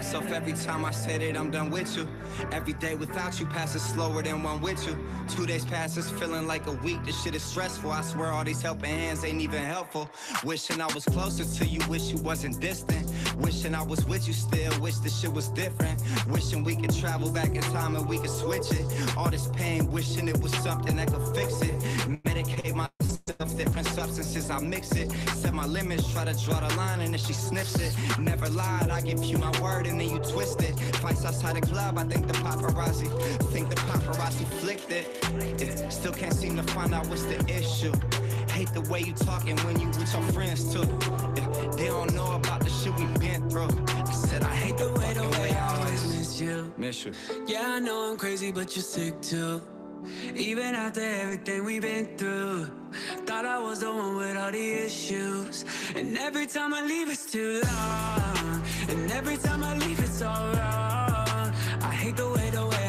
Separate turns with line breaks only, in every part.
myself every time I say that I'm done with you. Every day without you passes slower than one with you. Two days passes feeling like a week. This shit is stressful. I swear all these helping hands ain't even helpful. Wishing I was closer to you, wish you wasn't distant. Wishing I was with you still, wish this shit was different. Wishing we could travel back in time and we could switch it. All this pain, wishing it was something that could fix it. Medicate myself, different substances, I mix it. Set my limits, try to draw the line, and then she sniffs it. Never lied, I give you my word, and then you twist it. Fights outside the club, I think the paparazzi. Think the paparazzi flicked it. Yeah, Still can't seem to find out what's the issue. Hate the way you talking when you with your friends too. Yeah, They don't know about the shit we been through. I said I hate the way the way I always
miss you.
miss you.
Yeah, I know I'm crazy, but you're sick too. Even after everything we've been through, thought I was the one with all the issues. And every time I leave, it's too long. And every time I leave, it's all wrong. I hate the way, the way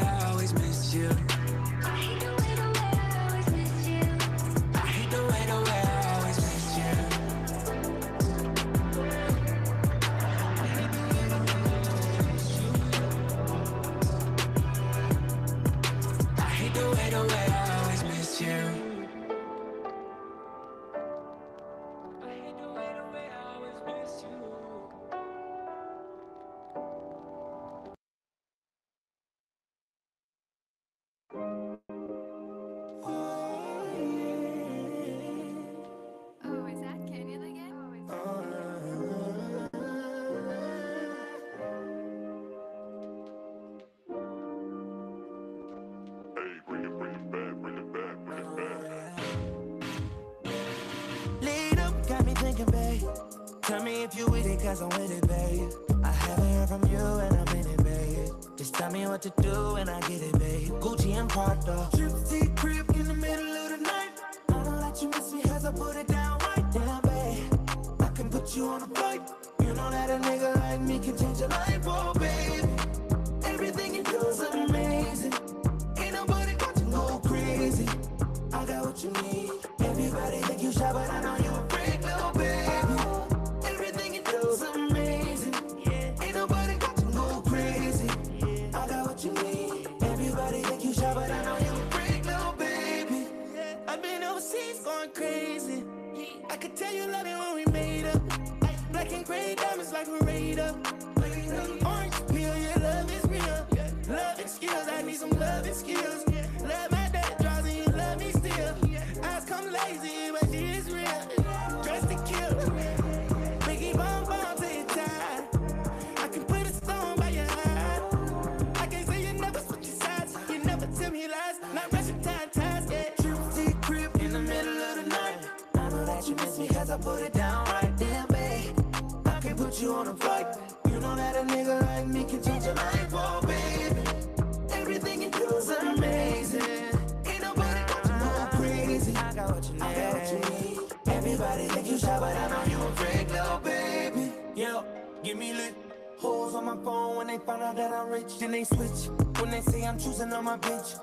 rich, then they switch. When they say I'm choosing on my bitch,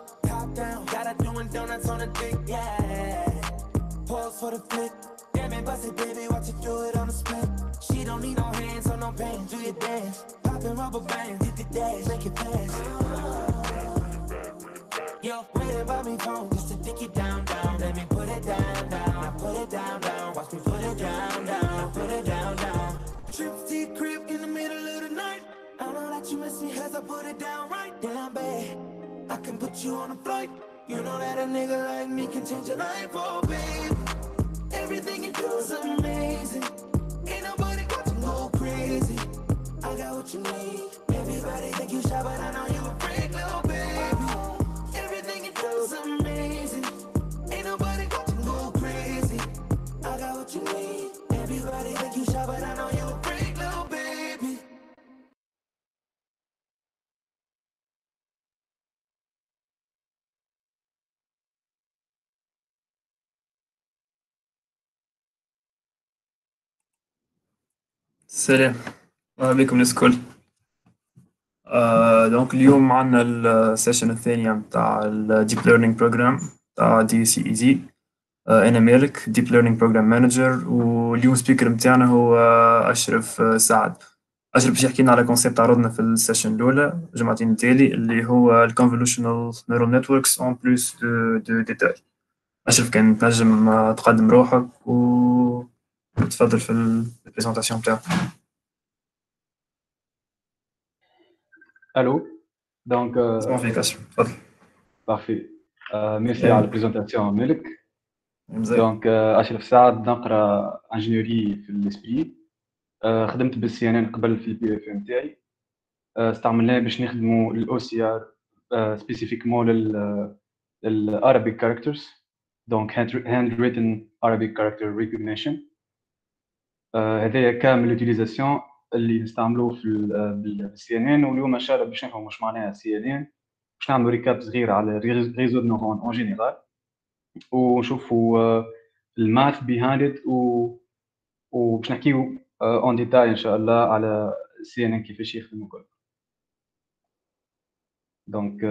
سلام. مرحبا بكم الكل. آه donc اليوم عندنا ال session الثانية متاع ال deep learning program تاع DSC ISI أنا مالك deep learning program manager واليوم speaker متاعنا هو أشرف آه، سعد. أشرف باش يحكي لنا على concept عرضنا في ال session الأولى الجمعتين التالي اللي هو ال convolutional neural networks en plus de détails أشرف كان تنجم تقدم روحك و تفضل في ال présentation بتاعك
ألو donc
اسمع فيك اشرف تفضل
parfait merci على ال présentation مالك
مزيان
donc اشرف سعد نقرا ingénierie في ال ESPRIT خدمت بال CNN قبل في ال PFE تاعي استعملناه باش نخدموا ال OCR spécifiquement لل لل Arabic characters donc handwritten Arabic character recognition. هذايا كامل ال utilisation اللي نستعملوه في بال CNN واليوم ان شاء الله باش نفهموا واش معناها CNN باش نعملوا récap صغير على réseaux neurones en général ونشوفوا ال math behind it وباش نحكيو en détail إن شاء الله على CNN كيفاش يخدم الكل. donc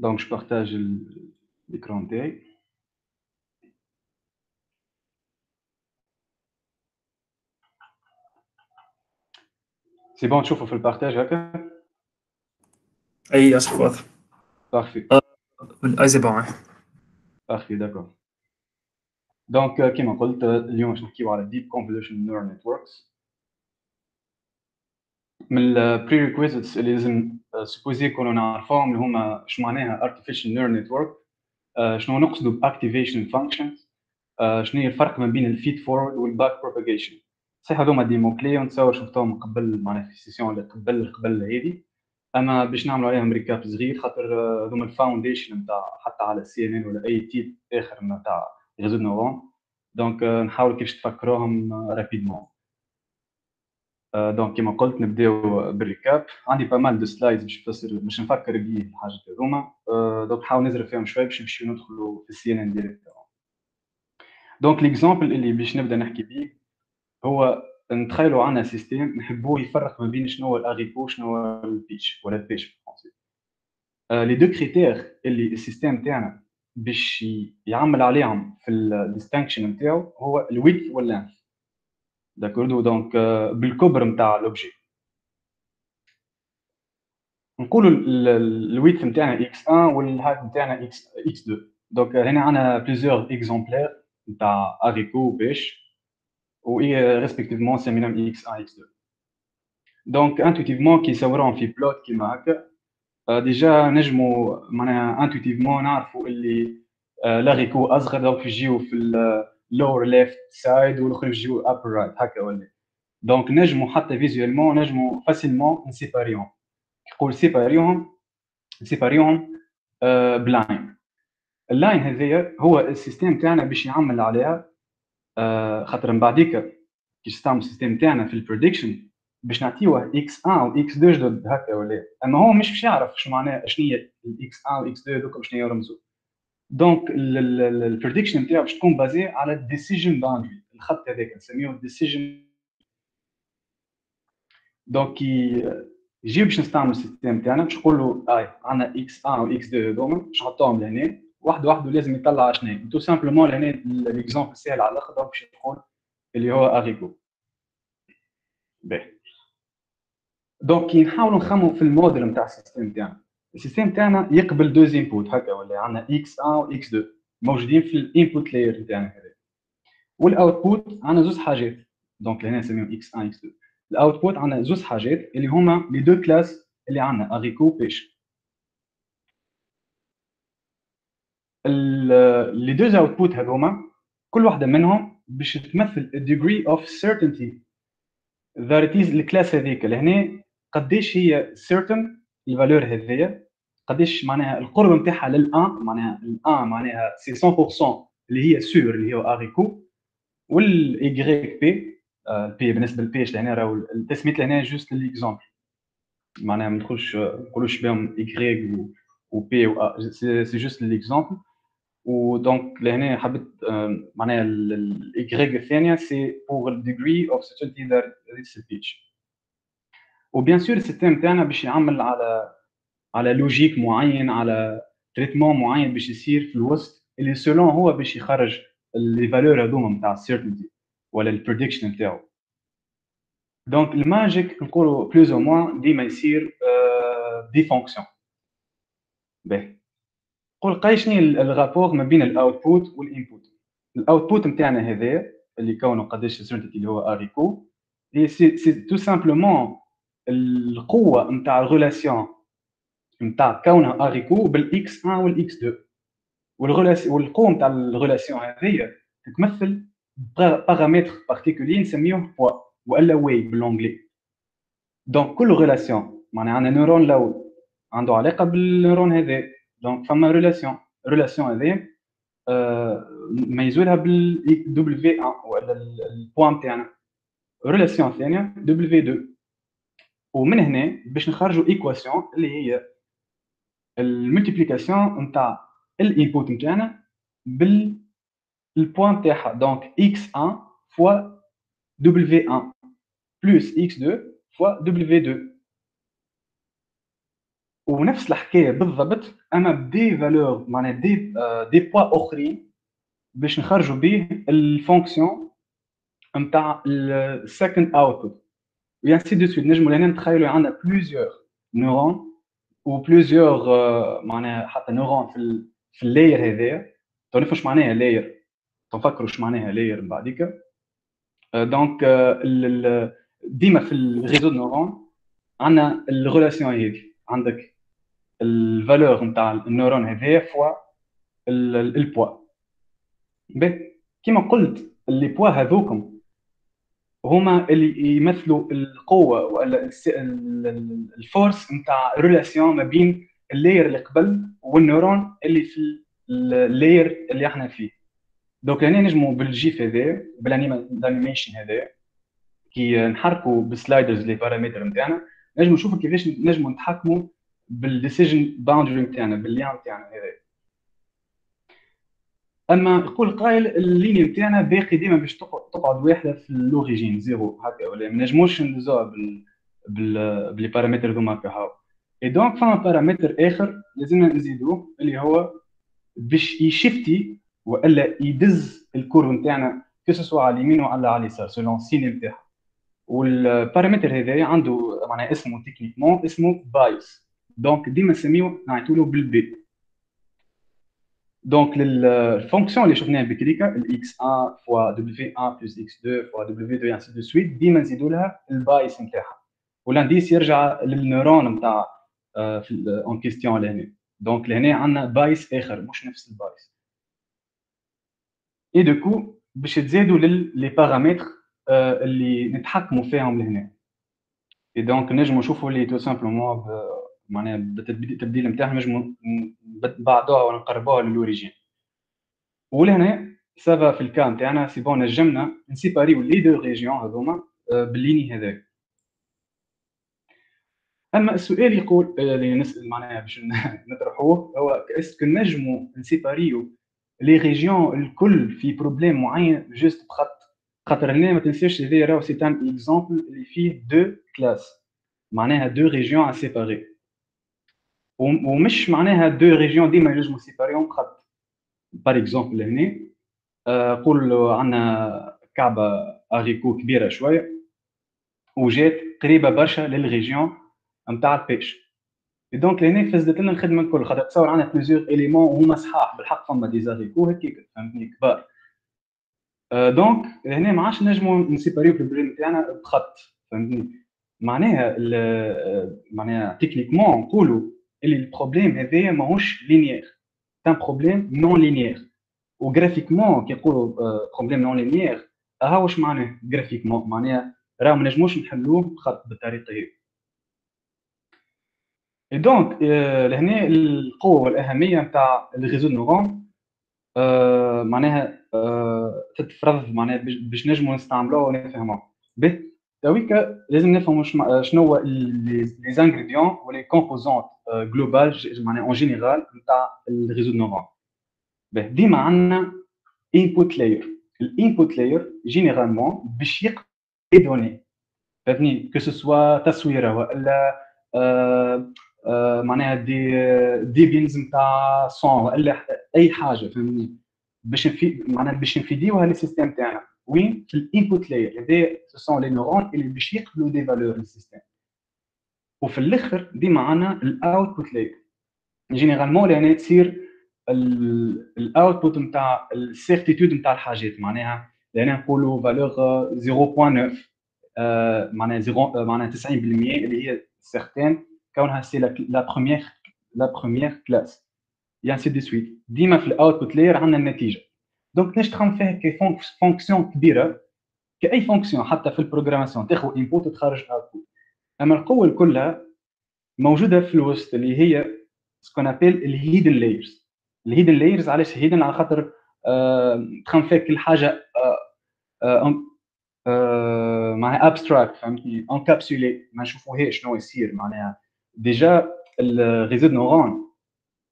donc je partage l'écran تاعي c'est bon تشوفوا في ال partage هكا
اي اشرف واضح
parfait
اي c'est bon
parfait d'accord donc كيما قلت اليوم باش نحكيو على deep convolution neural networks من ال prerequisites اللي لازم supposés يكونوا نعرفوهم اللي هما شو معناها artificial neural network شنو نقصدوا ب activation functions؟ شنو هي الفرق ما بين ال feed forward وال back propagation صحيح هذوما des mots clés ونتصور شفتهم قبل معناها في ال session اللي قبل قبل هذه أما باش نعملوا عليهم récap صغير خاطر هذوما ال foundation نتاع حتى على CNN ولا أي type آخر نتاع réseaux neurones donc نحاول كيفاش تفكروهم rapidement donc كيما قلت نبداو بال récap. عندي pas mal de slides باش نفسر باش نفكر بيه الحاجات هذوما. donc نحاول نزرب فيهم شوي باش نمشيو ندخلوا في ال CNN directement. donc l'exemple اللي باش نبدأ نحكي بيه هو نتخيلوا عندنا système نحبوه يفرق ما بين شنو هو الاغيبو شنو هو ال peach ولا ال pêche بالفرنسي les deux critères اللي ال système تاعنا باش يعمل عليهم في ال distinction نتاعو هو ال width وال length d'accord donc بالكبر نتاع l'objet نقولوا ال width نتاعنا x 1 وال height نتاعنا x x 2 donc هنا عندنا plusieurs exemplaires نتاع abricot pêche و respectivement سميناهم x 1 x 2 donc intuitivement كي يصوروهم في plot كيما هكا déjà نجمو معناها intuitivement نعرفوا اللي l'abricot أصغر donc يجيو في ال lower left side والاخر يجيو upper right هكا ولا. donc نجمو حتى visuellement نجمو facilement نسيباريهم. يقول سيباريهم نسيباريهم ب line. ال line هذايا هو ال système تاعنا باش يعمل عليها خاطر من بعديك كي تستعمل ال système تاعنا في ال prediction باش نعطيوه إكس 1 و إكس 2 جدد هكا ولا. أما هو مش باش يعرف شو معناه شنو هي الاكس 1 و إكس 2 دوكا شنو يرمزوا donc ال prediction نتاعو باش تكون basée على ال decision boundary الخط هذاك نسميه ال decision donc كي يجي باش نستعمل السيستم تاعنا باش نقول له اي عندنا إكس 1 و إكس 2 هذوما باش نحطوهم لهنا. واحد واحد لازم يطلع شنو؟ tout simplement لهنا l'exemple سهل على الأخر باش يقول اللي هو اغيكو باهي donc كي نحاولوا نخمموا في الموديل نتاع ال système تاعنا. ال système تاعنا يقبل deux input هكا ولا عندنا إكس 1 و إكس 2 موجودين في ال input layer تاعنا هذا. وال output عندنا زوج حاجات. donc هنا نسميهم x 1 x 2 ال output عندنا زوج حاجات اللي هما les deux classes اللي عندنا abricot pêche les deux output هذوما كل واحدة منهم باش تمثل degree certainty. That it is ال class هذيك. لهنا قديش هي certain ال valeur هذيا قديش معناها القرب نتاعها للان معناها الان معناها c'est 100% اللي هي sûr اللي هو abricot وال y b b بالنسبة لل pêche لهنا راهو التسميت لهنا juste l'exemple معناها ما ندخلش نقولوش بهم y و b و c juste l'exemple و donc لهنا حبيت معناها ال y الثانية c'est pour ال degree of certainty that this و bien sûr ال système تاعنا باش يعمل على على logique معين على traitement معين باش يصير في الوسط اللي selon هو باش يخرج لي valeur هذوما نتاع ال certainty ولا ال prediction نتاعو donc ال magic نقولوا plus ou moins ديما يصير des fonctions باهي قول قاي شنو ال rapport ما بين ال output وال input ال output نتاعنا هذا اللي كونه قداش ال certainty اللي هو abricot c'est tout simplement القوة نتاع ال relation نتاع كونها abricot بال x 1 وال x 2 والقوة نتاع ال relation هذه تتمثل paramètre particulier نسميوه poids وإلا weight بال anglais. donc كل relation معناها عندنا neurone الأول عنده علاقة بال neurone هذا. donc فما relation relation هذه ميزولها بال دبليو 1 ولا البوان نتاعنا relation ثانية دبليو 2 ومن هنا باش نخرجوا équation اللي هي ال multiplication نتاع ال input نتاعنا بالبوان تاعها. donc x1 fois w1 plus x2 fois w2. ونفس الحكاية بالضبط. أما ب des valeurs معناها des des poids اخرين باش نخرجوا به ال fonction نتاع ال second output و ainsi de suite نجموا لهنا نتخيلوا عندنا plusieurs neurones و plusieurs معناها حتى neurone في في ال layer هذايا. نفهم اش معناها layer تنفكروا اش معناها layer من بعديك. donc ديما في ال réseau neurone عندنا ال relation هذه عندك ال valeur نتاع ال neurone هذايا فوا البوا كيما قلت لي بوا هذوكم هما اللي يمثلوا القوة ولا ال force نتاع relation ما بين ال layer اللي قبل وال neurone اللي في ال layer اللي إحنا فيه. donc هنا نجموا بال GIF هذا بال animation هذا كي نحركوا بال sliders les paramètres نتاعنا نجموا نشوفوا كيفاش نجموا نتحكموا بال decision boundary نتاعنا بال line نتاعنا هذا أما يقول قائل ال line نتاعنا باقي ديما باش تقعد واحدة في ال origine zéro هكا ولا ما نجموش ندوزوها بال بال بال les paramètres ذوما كهو اي donc فما بارامتر آخر لازمنا نزيدوه اللي هو باش يشفتي وإلا يدز ال courbe نتاعنا كو على اليمين ولا على اليسار selon ال signe نتاعها والبارامتر هذايا عنده معناها اسمه techniquement اسمه bias donc ديما نسميو نعيطوا له بال b donc لل fonction اللي شفناها بكريكا ال x 1 fois w 1 plus x 2 fois w 2 ainsi de suite ديما نزيدوا لها ال bias نتاعها وال indice يرجع لل neurone نتاع en question لهنا donc لهنا عندنا bias اخر مش نفس ال bias et du coup باش تزيدوا les paramètres اللي نتحكموا فيهم لهنا et donc نجموا نشوفوا لي tout simplement معناها بالتبديل نتاعهم نجموا بعدوها ونقربوها ل l'origine ولهنا ça va في ال cas متاعنا c'est bon نجمنا نسيباريو les deux régions هذوما بال ligne هذاك. أما السؤال يقول اللي نسأل معناها باش نطرحوه هو est-ce que نجموا نسيباريو les régions الكل في problème معين juste بخط خاطر هنا ما تنساش هذايا راهو c'est un exemple اللي فيه deux classes. معناها deux régions séparées ومش معناها deux régions ديما ينجموا سيباريهم بخط par exemple هنا قول عندنا كعبة haricot كبيرة شوية وجات قريبة برشا لل région نتاع ال pêche. donc لهنا فسدت لنا الخدمة الكل خاطر تصور عندنا plusieurs éléments وهما صحاح بالحق فما des haricots هكاك فهمتني؟ كبار. donc لهنا ما عادش نجموا نسيباريو في ال plan تاعنا بخط فهمتني؟ معناها معناها techniquement نقولوا اللي ال problème هذايا ماهوش linéaire c'est un problème non linéaire و graphiquement كي نقولوا problème non linéaire ها واش معناه graphiquement معناها راه ما نجموش نحلوه بخط بالطريقة هذه et donc لهنا القوة والأهمية نتاع ال réseau neurones معناها تتفرض معناها باش نجموا نستعملوه ونفهموه. به تويكا لازم نفهموا شنو هو les ingrédients و les composantes globales معناها en général نتاع ال réseau neurones ديما عندنا input layer ال input layer généralement باش يقبل les données فهمتني que ce soit تصويره والا معناها دي دي بينز نتاع son ولا اي حاجة فهمني باش معناها باش نفيديوها لل système تاعنا وين في ال input layer هذا sont les neurones اللي باش يقبلوا des valeurs لل système وفي الآخر ديما عندنا ال output layer généralement لهنا تصير ال output نتاع ال certitude نتاع الحاجات. معناها لهنا نقولوا valeur 0.9 معناها 0 معناها 90% اللي هي certaine كونها c'est la première la première classe ainsi de suite ديما في ال output layer عندنا النتيجة. donc نجم فيها كي fonction كبيرة كأي fonction حتى في ال programmation تاخذ input وتخرج output أما القوة كلها موجودة في الوسط اللي هي ce qu'on appelle ال hidden layers ال hidden layers علاش؟ hidden على خاطر آه تخم فيها كل حاجة آه آه معناها abstract فهمتني؟ encapsulé ما نشوفوهاش شنو يصير معناها déjà ال réseau neurones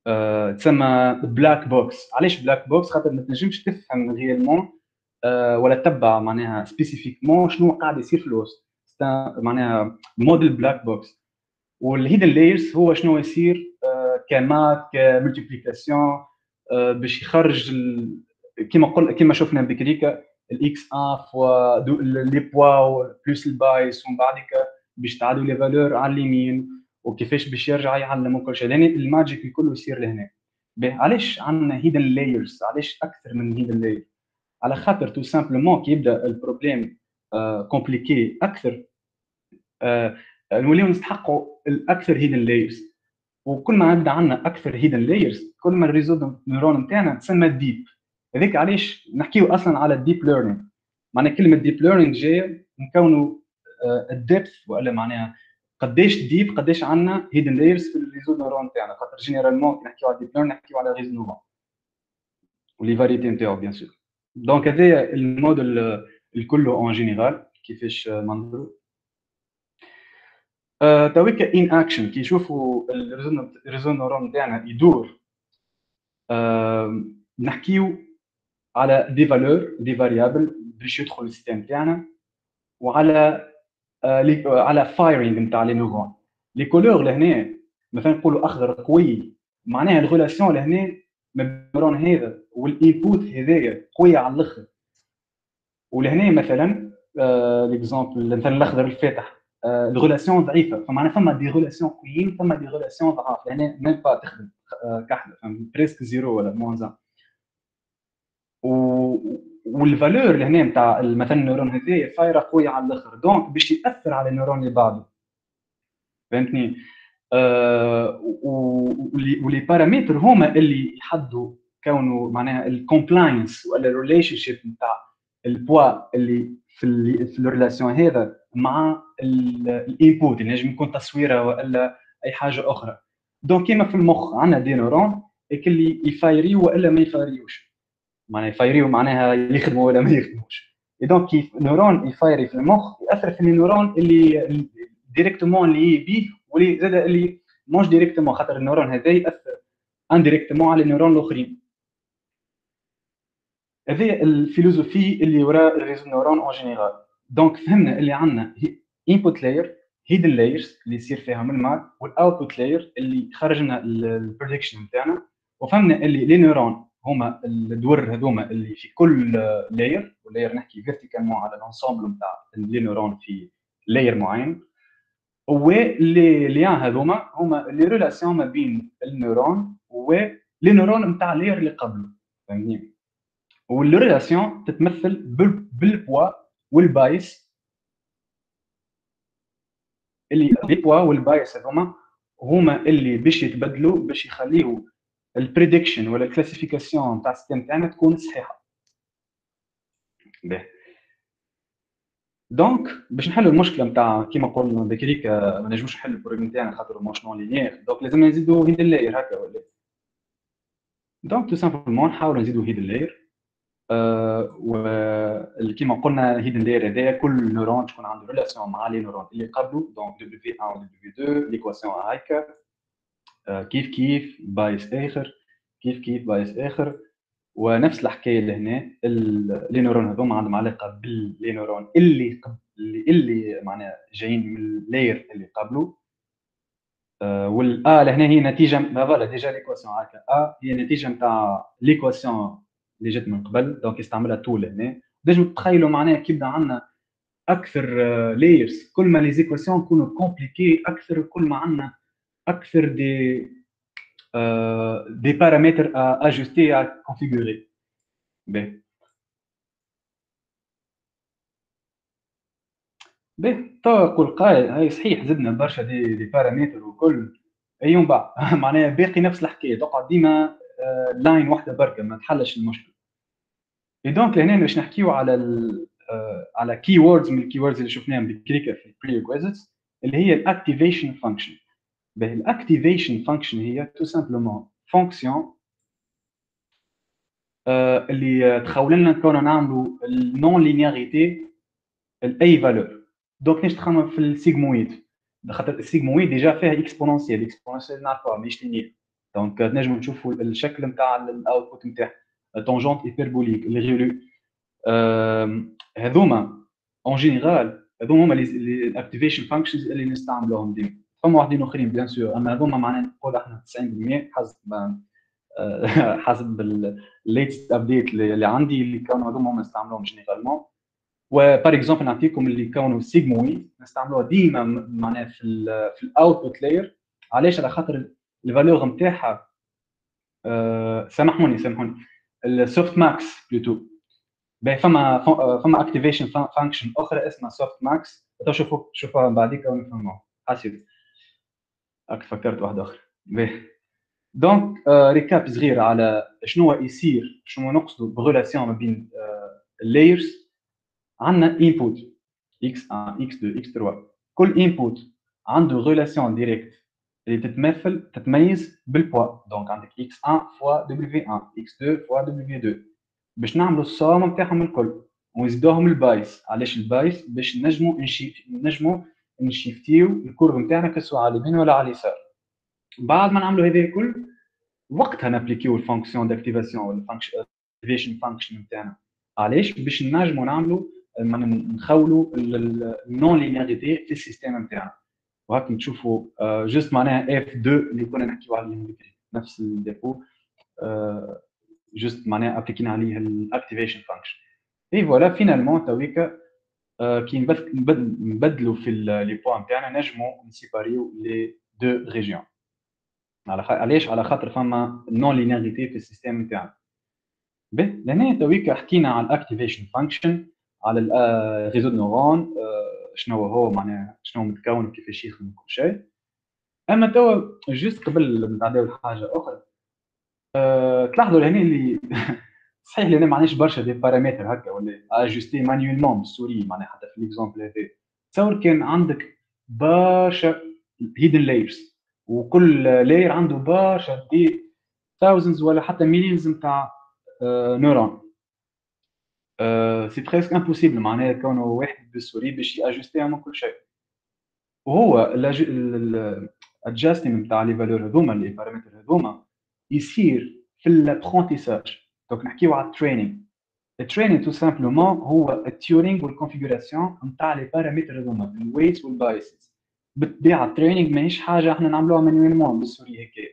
آه تسمى black box علاش black box خاطر ما تنجمش تفهم réellement ولا تتبع معناها spécifiquement شنو قاعد يصير في الوسط. معناها modèle black box وال hidden layers هو شنو يصير؟ آه كمات ك multiplication آه باش يخرج كيما قل كيما شفنا بكريكا ال x 1 fois les poids plus ال bias ومن بعدك باش تعادوا les valeurs على اليمين وكيفاش باش يرجع يعلم وكل شيء. لأن ال magic الكل يصير لهنا. علاش عندنا hidden layers علاش أكثر من hidden layer على خاطر tout simplement كي يبدا ال problème compliqué أكثر. نوليو نستحقوا الأكثر hidden layers وكل ما عندنا عندنا أكثر hidden layers كل ما ال réseau neurones نتاعنا تسمى deep هذيك علاش نحكيو أصلا على ال deep learning معناها كلمة deep learning جاية نكونوا ال depth ولا معناها قداش deep قداش عندنا hidden layers في ال réseau neurones تاعنا خاطر généralement كي نحكيو على deep learning نحكيو على réseau neurones و les variétés نتاعو bien sûr donc هذايا الموديل الكل en général كيفاش منظرو آه، تويك in action. كي يشوفوا ال réseau neurones تاعنا يدور آه، نحكيو على des valeurs des variables باش يدخل ال système تاعنا وعلى آه، على firing نتاع les neurones les couleurs لهنا مثلا نقولوا أخضر قوي معناها ال relation لهنا ال neurone هذا وال input هذايا قويه على الأخر. ولهنا مثلا l'exemple مثلا الأخضر الفاتح. ال relation ضعيفة. فمعناها فما des relations قويين فما des relations ضعاف. لهنا même pas تخدم كحلة. presque zéro ولا moins و وال valeur لهنا نتاع مثلا ال neurone هذايا فايره قوية على الآخر. donc باش يأثر على ال neurone اللي بعده. فهمتني؟ آه و les paramètres هما اللي يحدوا كونه معناها ال compliance ولا ال relationship نتاع ال poids اللي في في ال relation هذا. مع ال input اللي نجم يكون تصويره وإلا أي حاجة أخرى. donc كيما في المخ عندنا des neurones اللي يفايريو وإلا ما يفايريوش. معناها يفايريو معناها يخدموا ولا ما يخدموش. donc كيف neurone يفايري في المخ يأثر في ال neurone اللي directement اللي بيه واللي زاد اللي موش directement خاطر ال neurone هذا يأثر indirectement على ال neurones الآخرين. هذه ال philosophie اللي وراء ال réseau neurones en général donc فهمنا اللي عندنا input layer hidden layers اللي يصير فيهم ال maths وال output layer اللي خرج لنا ال prediction نتاعنا وفهمنا اللي les neurones هما الدور هذوما اللي في كل layer وال layer نحكي verticalement على ال ensemble نتاع les neurones في layer معين. و les liens هذوما هما les relations ما بين ال neurone و les neurones نتاع ال layer اللي قبله. فهمتني؟ وال relation تتمثل بال poids وال bias اللي ال poids وال bias هذوما هما اللي باش يتبدلوا باش يخليو ال prediction ولا ال classification تاع ال système تاعنا تكون صحيحة. به donc باش نحلوا المشكلة نتاع كيما قلنا بكريك ما نجموش نحلوا ال problème تاعنا خاطر موش non linéaire donc لازم نزيدوا hidden layer هكا ولا. donc tout simplement نحاولوا نزيدوا hidden layer أه وكيما قلنا hidden layer هذايا كل neurone تكون عنده relation مع les neurones اللي قبله donc w 1 و w 2 l'équation هايكا كيف كيف؟ bias آخر. كيف كيف؟ bias آخر. ونفس الحكاية لهنا les neurones هذوما عندهم علاقة بـ les neurones اللي اللي اللي معناها جايين من ال layer اللي قبله والا لهنا هي نتيجة voilà déjà l'équation هكا. ا هي نتيجة نتاع l'équation اللي جات من قبل donc يستعملها طول هنا تنجموا تتخيلوا معناها كي يبدا عندنا أكثر layers كل ما les équations يكونوا compliquées أكثر كل ما عندنا أكثر des des paramètres ajuster à configurer باهي به تو قائل هاي صحيح زدنا برشا des, des paramètres وكل. أي من بعد؟ معناها باقي نفس الحكاية. تقعد ديما line آه، واحدة بركه ما تحلش المشكل اي donc لهنا باش نحكيو على ال آه، على key words من ال key words اللي شفناهم بالكليكر في البري اللي هي ال activation function ال activation function هي tout simplement fonction اللي تخول لنا نكونوا نعملوا ال non linéarité لاي valeurs donc نيش تخمم في ال sigmoïde. خاطر ال sigmoïde déjà فيها exponentielle exponentielle نعرفوها ماهيش linéaire donc نجمو نشوفوا الشكل نتاع ال output نتاعها tangente hyperbolique ال ReLU هذوما en général هذوما هما ال activation functions اللي نستعملوهم ديما فما واحدين اخرين bien sûr اما هذوما معناها نقول إحنا 90% حسب حسب ال latest update اللي عندي اللي كانوا هذوما هما نستعملوهم généralement و par exemple نعطيكم اللي كونوا sigmoïde نستعملوها ديما معناها في ال output layer علاش على خاطر ال valeur نتاعها أه سامحوني سامحوني. ال softmax plutôt فما فما activation function أخرى اسمها softmax شوفوا شوفوها بعديك ونفهموها حسيت. هاك فكرت واحدة أخرى. باهي donc récap صغير على شنو يصير شنو نقصدوا ب relation ما بين ال layers عندنا input x1 x2 x3 كل input عنده relation directe اللي تتمثل تتميز بال poids donc عندك x1 فوا w1 x2 فوا w2. باش نعملوا ال somme نتاعهم الكل ونزيدوهم ال bias. علاش ال bias؟ باش نشيف نجموا نشيفتيو ال courbe نتاعنا كسوا على اليمين ولا على اليسار. بعد ما نعملوا هذا الكل وقتها نابليكيو ال fonction d'activation ولا function function نتاعنا. علاش؟ باش نجموا نعملوا نخولوا ال non linéarité في ال système نتاعنا. وهاك تشوفوا juste معناها f 2 اللي كنا نحكيو عليه نفس ال début juste معناها ابليكينا عليه ال activation function et voilà finalement تويكا كي نبدلوا في les points نتاعنا نجموا نسيباريو les deux régions على علاش؟ على خاطر فما non linéarité في ال système نتاعنا به لهنا تويكا حكينا على ال activation function على ال réseau neurones آه، شنو هو معناها شنو متكون وكيفاش يخدم كل شيء. أما توا juste قبل ما نتعداو لحاجة أخرى أه تلاحظوا لهنا اللي صحيح لهنا ما عندناش برشا des paramètres هكا ولا ajuster manuellement بال souris معناها حتى في l'exemple هذا. تصور كان عندك برشا hidden layers وكل layer عنده برشا des thousands ولا حتى millions نتاع neurones c'est presque impossible معناها كونه واحد بال souris باش ياجستي كل شيء. وهو ال adjustment نتاع les valeurs هذوما les paramètres هذوما يصير في ال apprentissage donc نحكيو على ال training ال training tout simplement هو ال tuning وال configuration نتاع les paramètres هذوما ال weights وال biases بالطبيعة ال training ماهيش حاجة إحنا نعملوها manuellement بالسوري هكا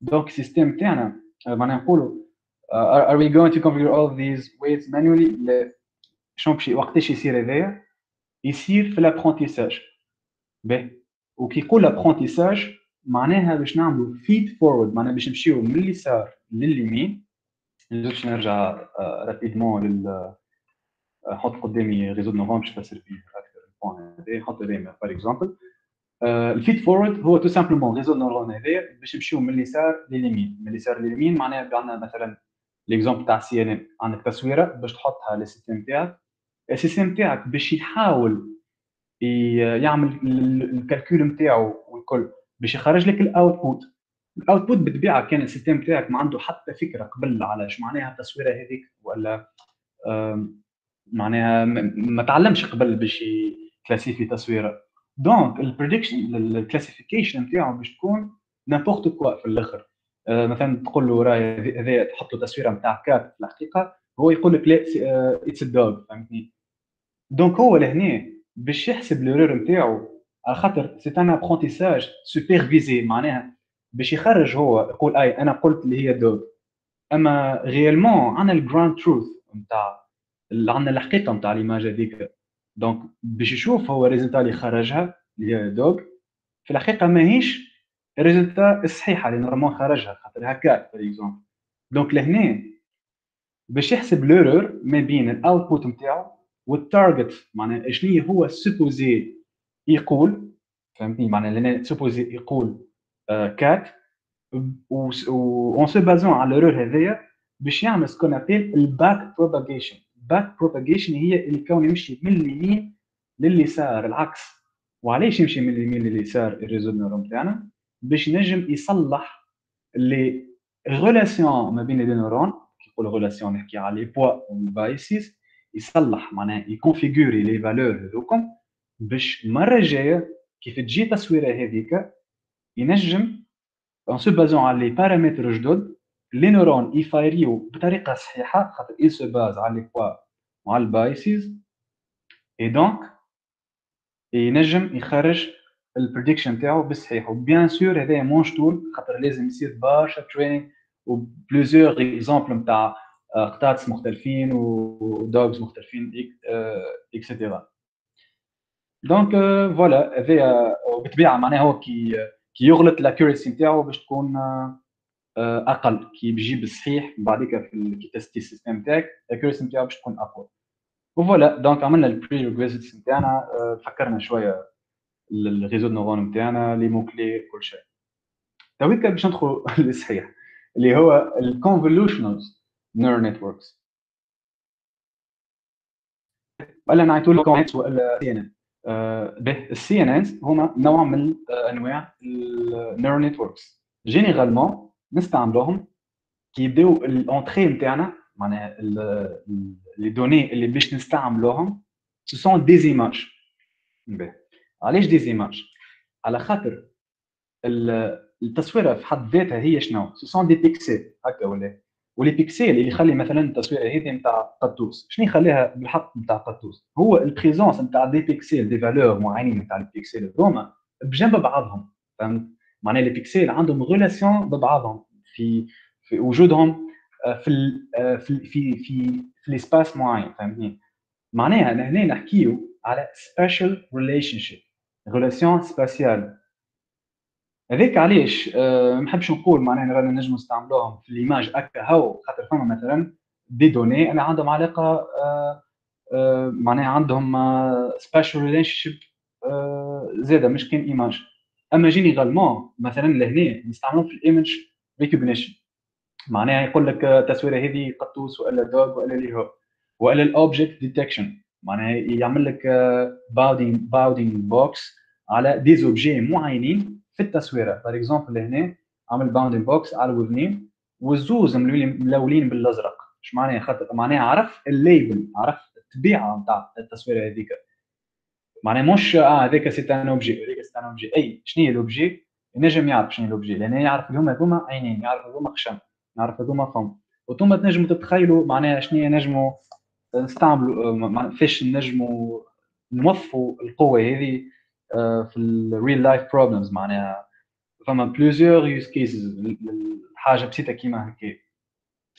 donc ال système تاعنا معناها نقولوا uh, are we going to configure all of these weights manually? شنو باش وقتاش يصير هذايا يصير في ال apprentissage باهي وكي يقول ال apprentissage معناها باش نعملوا feed forward معناها باش نمشيو من اليسار لليمين باش نرجع rapidement لل نحط قدامي réseau نورمال باش نفسر فيه أكثر ال point هذا نحط هذا par exemple ال feed forward هو tout simplement réseau neurones هذا باش نمشيو من اليسار لليمين من اليسار لليمين معناها عندنا مثلا l'exemple تاع CNN عندك تصويره باش تحطها لل système تاعك ال système تاعك باش يحاول يعمل ال calcul نتاعو والكل باش يخرج لك ال output ال output بالطبيعه كان ال système تاعك ما عنده حتى فكرة قبل على إيش معناها التصويرة هذيك ولا معناها ما تعلمش قبل باش ي classifier تصويرة. donc ال prediction ال classification نتاعو باش تكون n'importe quoi في الآخر. مثلا تقول له راه هذا تحط له تصويره نتاع cat في الحقيقة هو يقول لك لا it's dog فهمتني؟ donc هو لهنا باش يحسب l'erreur نتاعو على خاطر c'est un apprentissage supervisé معناها باش يخرج هو يقول أي أنا قلت اللي هي dog أما réellement عندنا ال ground truth نتاع عندنا الحقيقة نتاع l'image هذيك. donc باش يشوف هو ال résultat اللي خرجها اللي هي dog في الحقيقة ماهيش ال résultat الصحيحه اللي normal خرجها خاطر هكا par exemple donc لهنا باش يحسب l'erreur ما بين ال output نتاعو وال target معناها شنو هو supposé يقول فهمتني؟ معناها لأن supposé يقول cat en se basant على l'erreur هذايا باش يعمل ce qu'on appelle ال back propagation back propagation هي اللي كون يمشي من اليمين لليسار العكس. وعلاش يمشي من اليمين لليسار ال réseau neurones تاعنا باش ينجم يصلح les relations ما بين les neurones كي نقولوا relation نحكي على les poids وال biases يصلح معناها ي configurer les valeurs هذوكم باش المره الجايه كيف تجي تصويرة هذيك ينجم en se basant على les paramètres جدد les neurones يفايريو بطريقة صحيحة خاطر il se base على les poids وعلى ال biases et donc ينجم يخرج ال prediction تاعو بالصحيح و bien sûr هذايا موش طول خاطر لازم يصير برشا training و plusieurs exemples نتاع قطاطس مختلفين و dogs مختلفين et cetera donc voilà هذايا بالطبيعة معناها هو كي كي يغلط l'accuracy نتاعو باش تكون أقل كي بيجيب الصحيح بعديك في كي tester ال système نتاعك l'accuracy نتاعو باش تكون أقوى. و voilà donc عملنا ال prerequisites نتاعنا فكرنا شوية. ال réseau neurones نتاعنا les mots clés كل شيء. تويكا باش ندخلوا للصحيح اللي هو ال convolutional neural networks ولا نعيطوا لكم ولا CNN. به السي إن ان هما نوع من أنواع ال neural networks généralement نستعملوهم كي يبداو ال entrée نتاعنا معناها les données اللي باش نستعملوهم ce sont des images علاش des images على خاطر التصويرة في حد ذاتها هي شنو؟ ce sont des pixels هكا ولا؟ و les pixels اللي يخلي مثلا التصويرة هذه نتاع قطوس شنو يخليها بالحق نتاع قطوس هو ال présence نتاع des pixels des valeurs معينين نتاع ال pixels هذوما بجنب بعضهم فهمت؟ معناها les pixels عندهم relation ببعضهم في في وجودهم في ال في في في في l'espace معين فهمتني؟ معناها هنا نحكيو على spatial relationship relation spatiale هذاك علاش؟ أه ما نحبش نقول معناها رانا نجم نستعملوهم في les images هكا هو خاطر فما مثلا des données أنا عندهم علاقة أه أه معناها عندهم spatial relationship زاده مش كان image. أما généralement مثلا لهنا نستعملوهم في ال image recognition معناها يقول لك التصويرة هذه قطوس وألا dog وألا اللي هو وألا ال object detection معناها يعمل لك bounding bounding box على des objets معينين في التصويرة. par exemple لهنا عمل bounding box على وذنين الزوز ملولين بالأزرق. إيش معناها خاطر معناها عرف ال label عرف الطبيعة نتاع التصويره هذيك. معناها مش آه هذاك c'est un objet هذاك c'est un objet أي شنو هي ال objet ينجم يعرف شنو ال objet لأن يعرف هما هذوما عينين يعرف هذوما خشم يعرف هذوما فم. وأنتم تنجموا تتخيلوا معناها شنو نجموا نستعملوا فاش نجموا نوظفوا القوة هذه في ال real life problems معناها. فما plusieurs use cases حاجة بسيطة كيما هكا.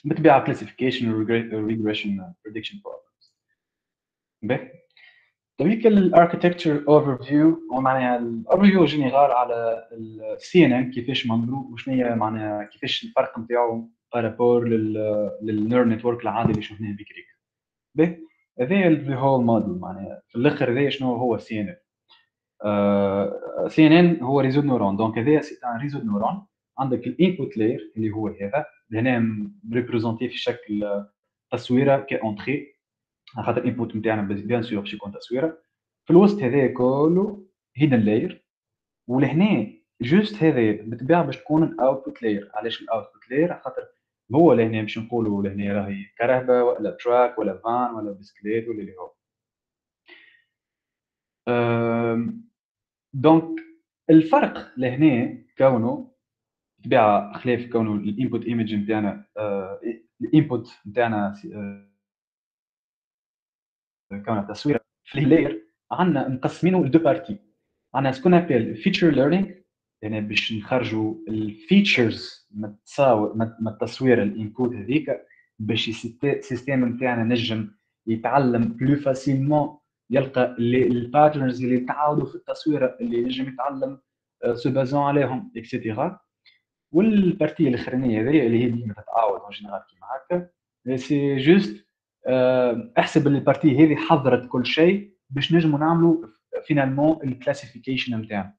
بالطبيعة classification regression prediction problems باهي تويك ال architecture overview معناها ال overview générale على ال CNN كيفاش مملوء وشنو هي معناها كيفاش الفرق نتاعو par rapport لل neural network العادي اللي شفناه بكريك. باهي هذايا ال whole model معناها في الآخر هذايا شنو هو؟ سي إن ان سي إن ان هو réseau neurone. donc هذايا CNN réseau neurone عندك ال input layer اللي هو هذا. هنا représentée في شكل تصويرة comme entrée خاطر ال input نتاعنا bien sûr باش يكون تصويرة. في الوسط هذايا كله hidden layer ولهنا juste هذا بالطبيعة باش تكون ال output layer علاش ال output layer خاطر هو لهنا باش نقولوا لهنا راهي كرهبة ولا truck ولا فان ولا بسكليت ولا اللي هو. donc الفرق لهنا كونه بالطبيعه خلاف كونه ال input image نتاعنا ال input نتاعنا كونه تصويره في ال layer عندنا مقسمينه ل deux parties عندنا ce qu'on appelle feature learning يعني باش نخرجوا ال features من من التصوير ال input هذيك باش ال system نتاعنا نجم يتعلم plus facilement يلقى ال patterns اللي تعاودوا في التصويره اللي ينجم يتعلم se basant عليهم et cetera وال partie الأخرانية هذه اللي هي ديما تتعاود en général كيما هكا. c'est juste أحسب ال partie هذه حضرت كل شيء باش نجموا نعملوا finalement ال classification نتاعنا.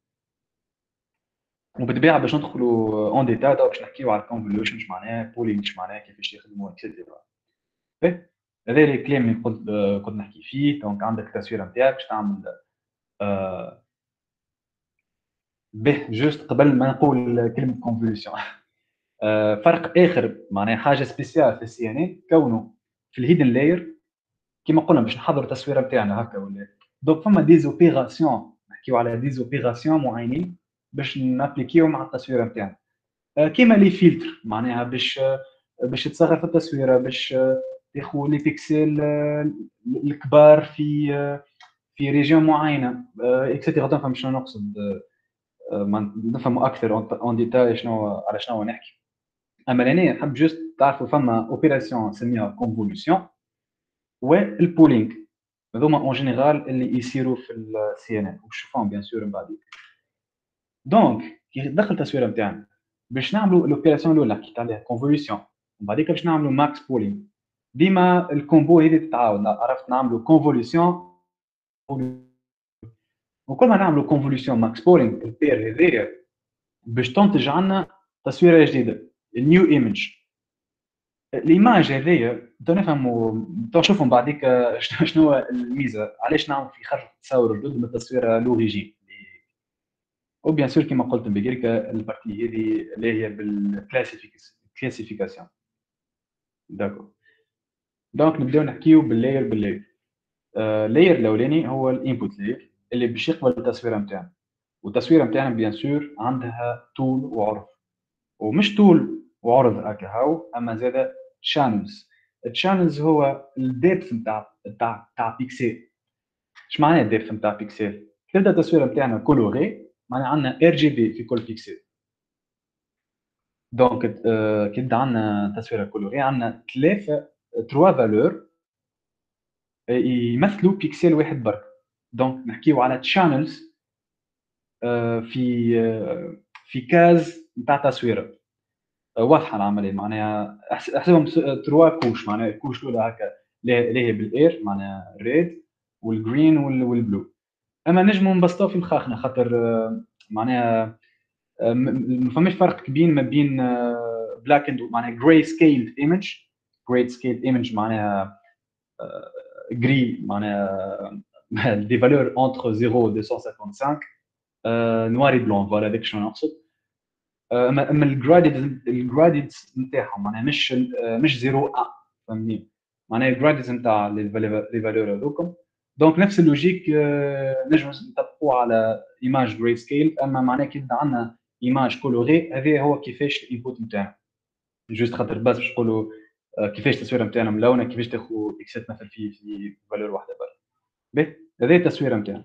وبالطبيعه باش ندخلوا en détail باش نحكيو على ال convolution اش معناه pooling اش معناه كيفاش يخدموا et cetera هذا الكلام اللي كنت كنت نحكي فيه. donc عندك التصويره نتاعك باش تعمل آه به juste قبل ما نقول كلمة convolution آه فرق آخر معناها حاجة spéciale في ال CNN كونه في ال hidden layer كيما قلنا باش نحضر التصويره نتاعنا هكا ولا. donc فما des opérations نحكيو على des opérations معينين. باش نابليكيو مع التصويره نتاعنا. آه، كيما les filtres معناها باش باش تصغر في التصويره باش تاخذ les pixels الكبار في في région معينة et cetera تفهم شنو نقصد آه، نفهموا أكثر en détail شنو على شنو نحكي. أما لهنا نحب juste تعرفوا فما opération نسميها convolution وال pooling هذوما en général اللي يصيروا في ال CNN وشوفهم bien sûr من بعد. donc كي دخل التصويره نتاعنا باش نعملوا ال opération الأولى حكيت عليها convolution ومن بعديك باش نعملوا max pooling ديما ال combo هذه تتعاود عرفت؟ نعملوا convolution وكل ما نعملوا convolution max pooling ال pair هذايا باش تنتج عنا تصويرة جديدة ال new image ال image هذايا تو نفهموا تو نشوفوا بعديك شنو الميزة. علاش نعمل في خرج تصاور جدد من التصويرة l'origine و bien sûr كما قلت بكريك ال partie هذه اللي هي بال classification d'accord donc نبداو نحكيو بال layer بال layer ال layer الأولاني هو ال input layer اللي باش يقبل التصويره نتاعنا والتصويره نتاعنا bien sûr عندها طول وعرض. ومش طول وعرض هكا هاو أما زاد channels ال channels هو ال depth نتاع نتاع نتاع بيكسيل اش معناه ال depth نتاع بيكسيل تبدأ التصويره نتاعنا colorée معناها عندنا RGB في كل بيكسل دونك كي تبدا عندنا تصويره colorée عندنا ثلاثة trois valeurs يمثلوا بيكسل واحد برك. donc نحكيو على channels في في cas نتاع تصويره. واضحة العملية معناها أحسبهم trois couches معناها ال couche الأولى هكا اللي هي بالاير معناها red وال green وال blue أما نجموا نبسطوا في مخاخنا خاطر آه، معناها آه، ما فماش فرق كبير ما بين black and معناها grayscale image grayscale image معناها جري معناها des valeurs entre 0 و 255 noir et blanc voilà هذاك شنو نقصد. أما أما ال dégradé ال dégradé نتاعهم معناها مش مش 0 1 فهمني معناها ال dégradé نتاع les valeurs هذوكم. donc نفس ال logique آه، نجم نطبقوه على image grayscale أما معناه كي عندنا image colorée هذا هو كيفاش ال input نتاعنا. juste خاطر بس باش نقولوا آه، كيفاش التصويرة نتاعنا ملونة كيفاش تاخذ إكسات مثلا في في valeur واحدة برك. هذه التصويرة نتاعنا.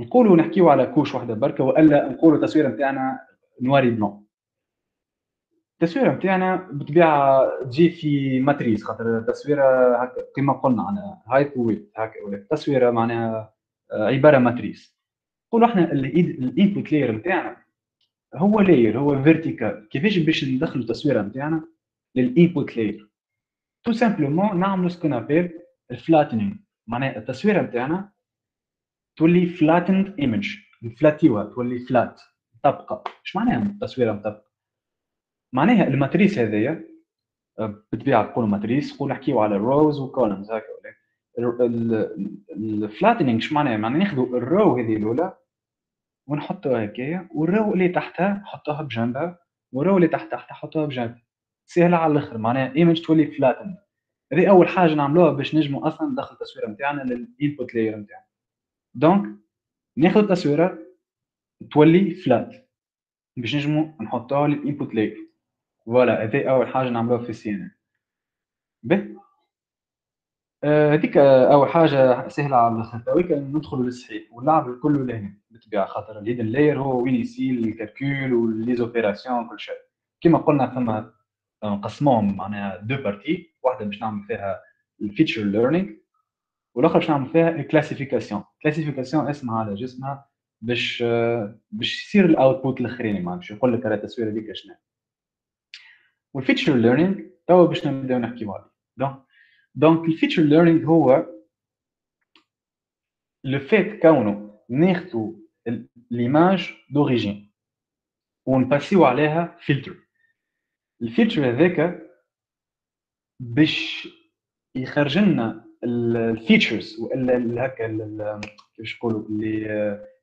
نقولوا نحكيو على couche واحدة بركه وإلا نقولوا التصويرة نتاعنا noir et blanc التصويره نتاعنا بالطبيعه تجي في matrice خاطر التصويره هكا كما قلنا على height width هكا ولا التصويره معناها آه، عبارة matrice. نقولوا إحنا ال input layer نتاعنا هو layer هو vertical كيفاش باش ندخلوا التصويره نتاعنا لل input layer تو simplement نعملوا ce qu'on appelle ال flattening معناها التصويره نتاعنا تولي flattened image نفلاتيوها تولي flat مطبقه إيش معناها التصويره مطبقة؟ معناها ال matrice هذايا آه، بالطبيعه تقولوا matrice نقول نحكيو على rows و columns هكا ال flattening إيش معناها؟ معناها ناخذوا ال row هذه الأولى ونحطوها هكايا وال row اللي تحتها نحطوها بجنبها وال row اللي تحت تحتها نحطوها بجنبها سهلة على الآخر معناها image تولي flatten هذه أول حاجة نعملوها باش نجموا أصلا ندخل التصويرة نتاعنا لل input layer نتاعنا donc ناخذ التصويرة تولي flat باش نجموا نحطوها لل input layer voilà هذه أول حاجة نعملوها في ال CNN آه، هذيك أول حاجة سهلة على الخطاوي ندخلوا للصحيح. واللعب الكل لهنا. بالطبيعه خاطر ال hidden layer هو وين يصير ال calcul و les opérations كل شيء. كما قلنا ثم نقسموهم معناها deux parties. واحدة باش نعمل فيها ال feature learning والاخرى باش نعمل فيها ال classification. ال classification اسمها على جسمها باش باش يصير ال output الاخراني معناها باش يقول لك راه التصويره هذيك شنو وال feature learning توا باش نبداو نحكيو عليه donc donc ال feature learning هو le fait كونه ناخذوا l'image d'origine ونباسيو عليها فلتر الفيلتر هذاك باش يخرج لنا ال features والا هكا كيفاش نقولوا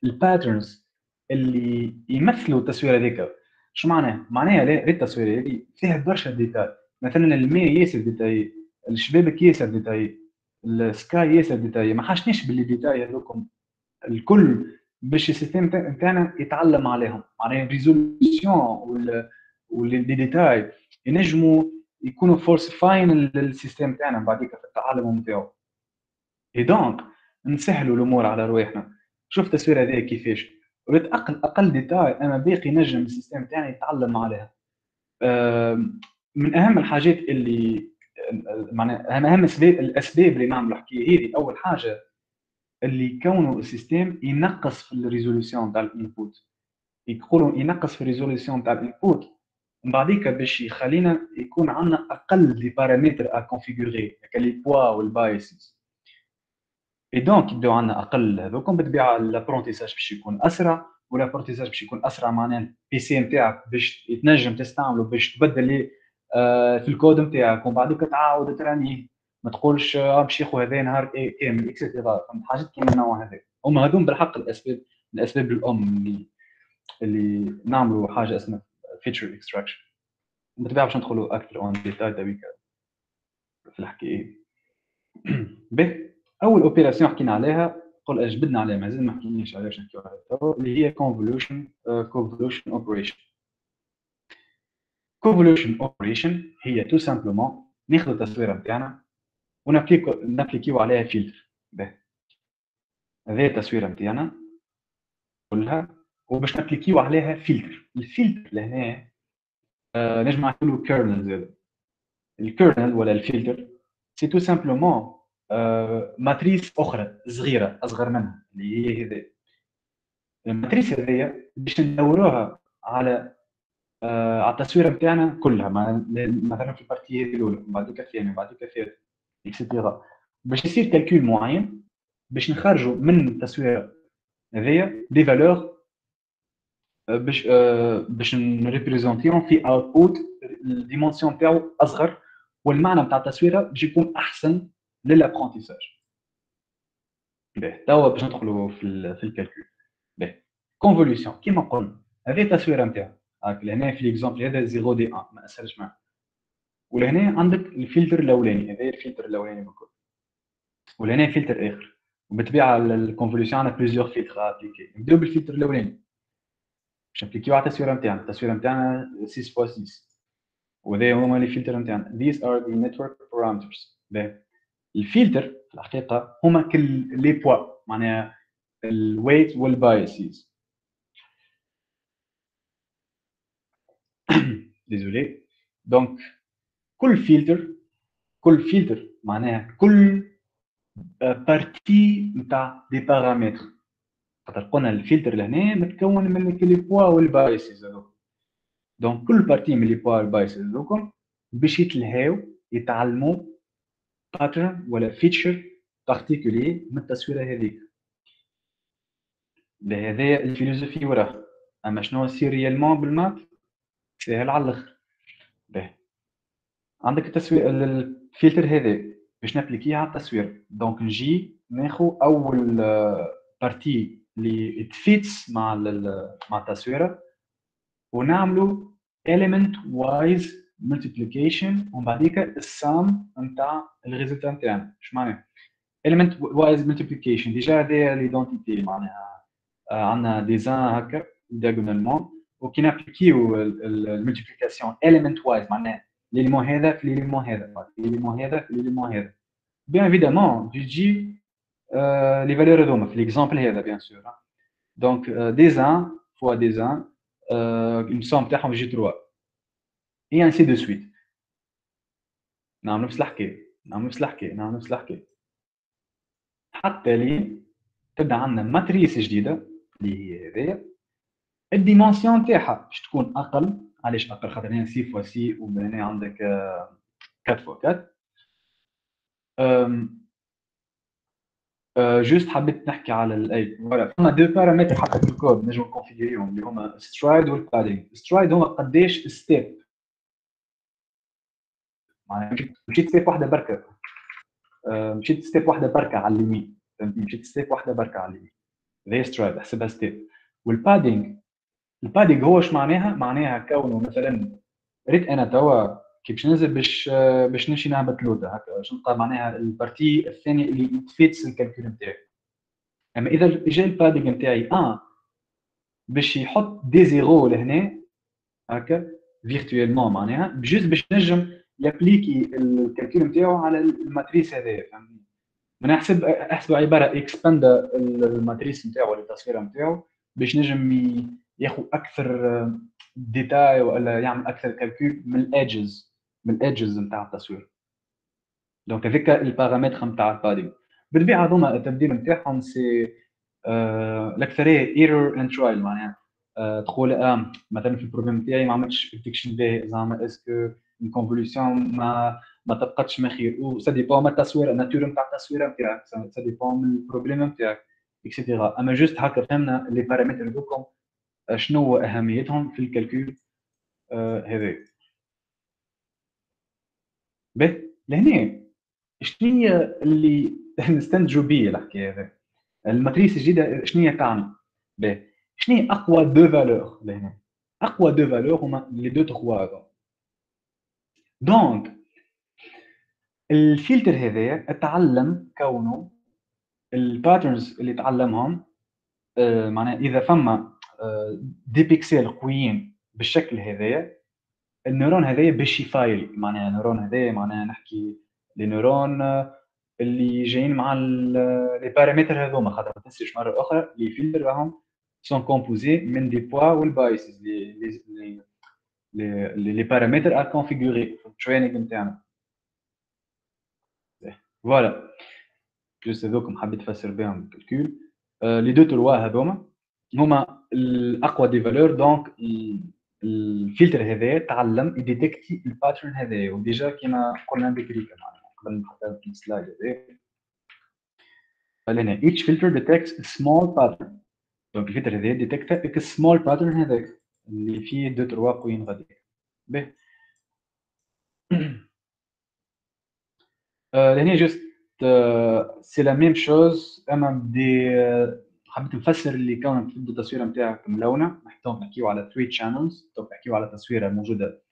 ال patterns اللي يمثلوا التصوير هذيك شو معناه؟ معناها التصوير هذه فيها برشا ديتاي. مثلا الماء ياسر ديتاي الشبابك ياسر ديتاي ال sky ياسر ديتاي. ما حاشنيش ب les détails هذوكم. الكل باش ال system نتاعنا يتعلم عليهم. معناها résolution و les détails. ينجموا يكونوا فورسيفاين ال system تاعنا بعديك في التعلم نتاعو. اي donc نسهلوا الأمور على رواحنا شوف التصوير هذا كيفاش. ولات أقل أقل ديتاي. اما باقي نجم ال system تاعنا يتعلم عليها. من أهم الحاجات اللي معناها اهم الاسباب الأسباب اللي نعملوا الحكاية هذه. أول حاجة اللي كونه ال system ينقص في ال résolution تاع ال input. يقولوا ينقص في ال résolution تاع ال input من بعديك باش يخلينا يكون عندنا أقل des paramètres à configurer les poids وال biases اي donc يبداو عندنا أقل هذوكم بالطبيعه ال apprentissage باش يكون أسرع وال apprentissage باش يكون أسرع معناها ال PC نتاعك باش تنجم تستعمله باش تبدل لي آه، في الكود نتاعك ومن بعدك تعاود ترانيه. ما تقولش باش ياخذ هذا نهار كامل et cetera فهمت حاجات كيما النوع هذا. هما هذوم بالحق الأسباب الأسباب الام اللي اللي نعملوا حاجة اسمها feature extraction بالطبيعة باش ندخلوا أكثر en détail في الحكاية. به. أول opération حكينا عليها قل اجبدنا عليها؟ مازال ما حكيناش عليها باش نحكيو عليها اللي هي convolution convolution operation convolution operation هي tout simplement ناخذ التصويرة نتاعنا ونابليكو نابليكيو عليها فيلتر هذه التصويرة نتاعنا كلها وباش نابليكيو عليها فلتر الفلتر لهنا آه نجم نعملو kernel زادة. ال kernel ولا الفلتر c'est tout simplement matrice أخرى صغيرة أصغر منها اللي هي هذه ال matrice هذيا باش ندوروها على آه على التصويره نتاعنا كلها مثلا في ال partie هذه الأولى بعد الثانية بعد الثالثه et cetera باش يصير calcul معين باش نخرجوا من التصويره هذيا des valeurs باش باش نريبريزونتيهم في output ال dimension تاعو أصغر والمعنى نتاع التصويره باش يكون أحسن لل apprentissage باهي توا باش ندخلوا في في ال calcul باهي convolution كيما قلنا هذه التصويره نتاعو هاك لهنا في l'exemple هذا 0 دي 1 ما اسهلش معاه ولهنا عندك الفلتر الاولاني هذا الفلتر الاولاني بالكل ولهنا فلتر اخر وبالطبيعه ال convolution عندنا plusieurs filtres appliqués نبداو بالفلتر الاولاني باش نبليكيو على التصويره نتاعنا التصويره نتاعنا 6 fois 6 وهذا هما les filtres نتاعنا these are the network parameters. باهي الفلتر في الحقيقة هما كل les poids معناها ال weight وال biases désolé donc كل فلتر كل فلتر معناها كل partie نتاع des paramètres خاطر قلنا الفلتر لهنا متكون من les poids وال biases هذوك. donc كل partie من les poids وال biases هذوكم باش يتلهاو يتعلموا pattern ولا feature particulier من التصويرة هذيك. هذايا ال philosophie وراه أما شنو يصير réellement بال maths سهل على الآخر عندك التصوير الفلتر هذا. باش نابليكيه على التصوير. donc نجي ناخذ أول partie اللي تفيتس مع مع التصويرة. ونعملوا element wise multiplication ومن بعديك ال sum نتاع ال result نتاعنا اش معناه element wise multiplication? déjà هذه l'identité معناها آه، عندنا des uns هكا diagonalement وكي نابليكيو ال multiplication element wise معناها l'élément هذا في l'élément هذا l'élément هذا في l'élément هذا bien évidemment باش تجي les valeurs هذوما في l'exemple هذا bien sûr دونك دي زان فوا دي زان المساوم تاعهم يجي 3 اي انسي دو سويت نعم نفس الحكاية نعم نفس الحكاية نعم نفس الحكاية حتى لي تبدا عندنا ماتريس جديده اللي هي هذيا الديمونسيون تاعها باش تكون أقل علاش أقل خاطر هنا سي فوا سي وهنا عندك 4 فوا 4 juste حبيت نحكي على ال et voilà فما deux paramètres حتى في الكود نجم نكونفيغيهم اللي هما stride وال padding stride هما قداش step مشيت step واحدة بركة. مشيت step واحدة بركة على اليمين. فهمتني؟ مشيت step واحدة بركة على اليمين. the stride أحسبها step وال padding ال padding هو إيش معناها؟ معناها كونه مثلا ريت أنا توا كي باش ننزل باش باش نمشي نهبط لوطا هكا باش نلقى معناها ال partie الثانية اللي تفيتس ال calcul نتاعي. أما إذا جا ال padding نتاعي ان باش يحط des zéros لهنا هكا virtuellement معناها بجوز باش نجم يابليكي ال calcul نتاعو على ال matrice هذايا فهمتني؟ من احسب أحسب عبارة expand ال matrice نتاعو ولا التصويرة نتاعو باش نجم ياخذ أكثر ديتاي ولا يعمل أكثر calcul من ال edges من ال edges نتاع التصوير. donc هذيك البارامتر نتاع ال padding بالطبيعة هذوما التبديل نتاعهم c'est آه الأكثرية error and trial معناها. آه تقول آه مثلا في ال problème نتاعي ما عملتش detection باهي زعما est-ce que ال convolution ما ما تبقتش ما خير و ça dépend من التصوير la nature نتاع التصويره نتاعك ça dépend من ال problème نتاعك et cetera اما juste هكا فهمنا les paramètres هذوكم شنو اهميتهم في ال calcul هذا به لهنا شنو اللي نستنتجوا به الحكاية هذا ال matrice الجديده شنو تعني به شنو اقوى deux valeurs لهنا اقوى deux valeurs هما لي دو تخوا هذا donc الفلتر هذايا تعلم كونه ال patterns اللي تعلمهم معناها إذا فما des pixels قويين بالشكل هذايا ال neurone هذايا باش ي fire معناها ال neurone هذايا معناها نحكي les neurones اللي جايين مع les paramètres هذوما خاطر ما تنسيش مرة أخرى les filtres راهم sont composés من des poids وال biases les les les les paramètres à configurer في ال training نتاعنا voilà juste هذوكم حبيت نفسر بهم ال calcul les deux trois هذوما هما الاقوى des valeurs donc ال filtre هذا تعلم يديتكتي ال pattern هذا و déjà كيما قلنا بكري معناها قبل نحطها في ال slide هذا لهنا each filter detects a small pattern. donc ال filtre هذا detects a small pattern هذاك اللي فيه deux trois قوين غادي به لهنا juste c'est la même chose اما بدي حبيت نفسر اللي كون تبدا التصويره نتاعك ملونة. نحكيو نحكيو على 3 channels donc نحكيو على تصويرة موجودة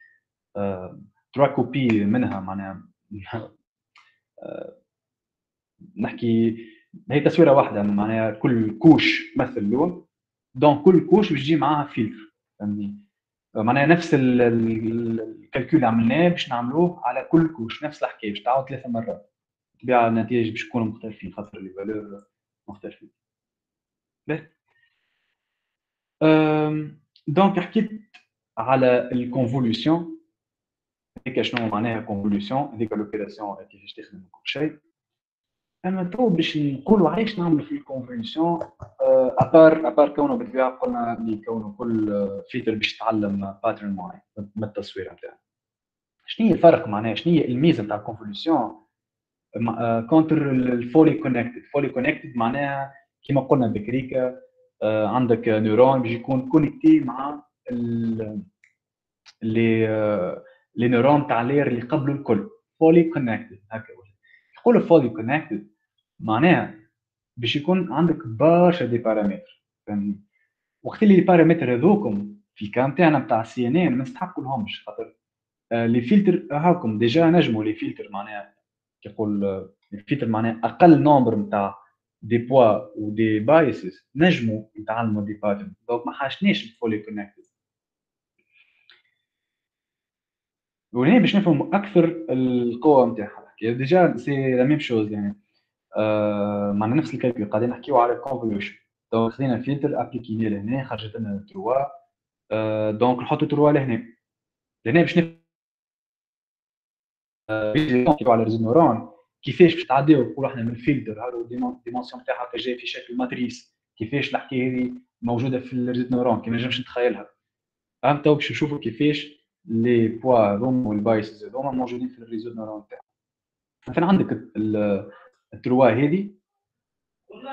trois copies منها معناها. نحكي هي تصويرة واحدة معناها كل couche مثل لون donc كل couche باش تجي معاها فلتر فهمني معناها نفس ال calcul اللي عملناه باش نعملوه على كل couche نفس الحكاية باش تعاود ثلاثة مرات. بالطبيعه النتائج باش يكونوا مختلفين خاطر les valeurs مختلفين donc حكيت على ال convolution هذيك شنو معناها convolution هذيك l'opération كيفاش تخدم كل شيء. اما تو باش نقولوا علاش نعملوا في ال convolution à part à part كونه بالطبيعة قلنا اللي كونه كل فيتر باش يتعلم pattern معين من التصوير نتاعنا شنو هي الفرق معناها؟ شنو هي الميزة نتاع ال convolution contre ال fully connected fully connected معناها كما قلنا بكري هكا عندك neurone باش يكون connecté مع اللي les neurones تاع layer اللي قبلوا الكل. fully connected هكا يقولوا fully connected معناها باش يكون عندك برشا des paramètres. فهمني وقت اللي ال paramètres هذوكم في ال cas متاعنا نتاع CNN ما نستحقوا لهمش خاطر les filtres هاكم déjà نجموا les filtres معناها يقول الفلتر معناها أقل nombre نتاع des poids و des biases نجموا نتعلموا des patterns donc ما حاجناش ال fully connected وهنا باش نفهموا أكثر القوة نتاعها déjà c'est la même chose يعني. آه معنا نفس ال calcul قاعدين نحكيو على ال convolution donc خذينا فلتر ابليكيني لهنا خرجت لنا 3 آه donc نحطو 3 لهنا. لهنا باش آه على réseau neurone كيفاش باش تعديو نقولوا إحنا من الفلتر هذا ال dimension تاعها جاي في شكل matrice كيفاش الحكاية هذه موجودة في ال réseau neurone كي ما نجمش نتخيلها. فهمت باش نشوفوا كيفاش les poids هذوما وال biases هذوما موجودين في ال réseau neurones تاعك مثلا عندك ال trois هذه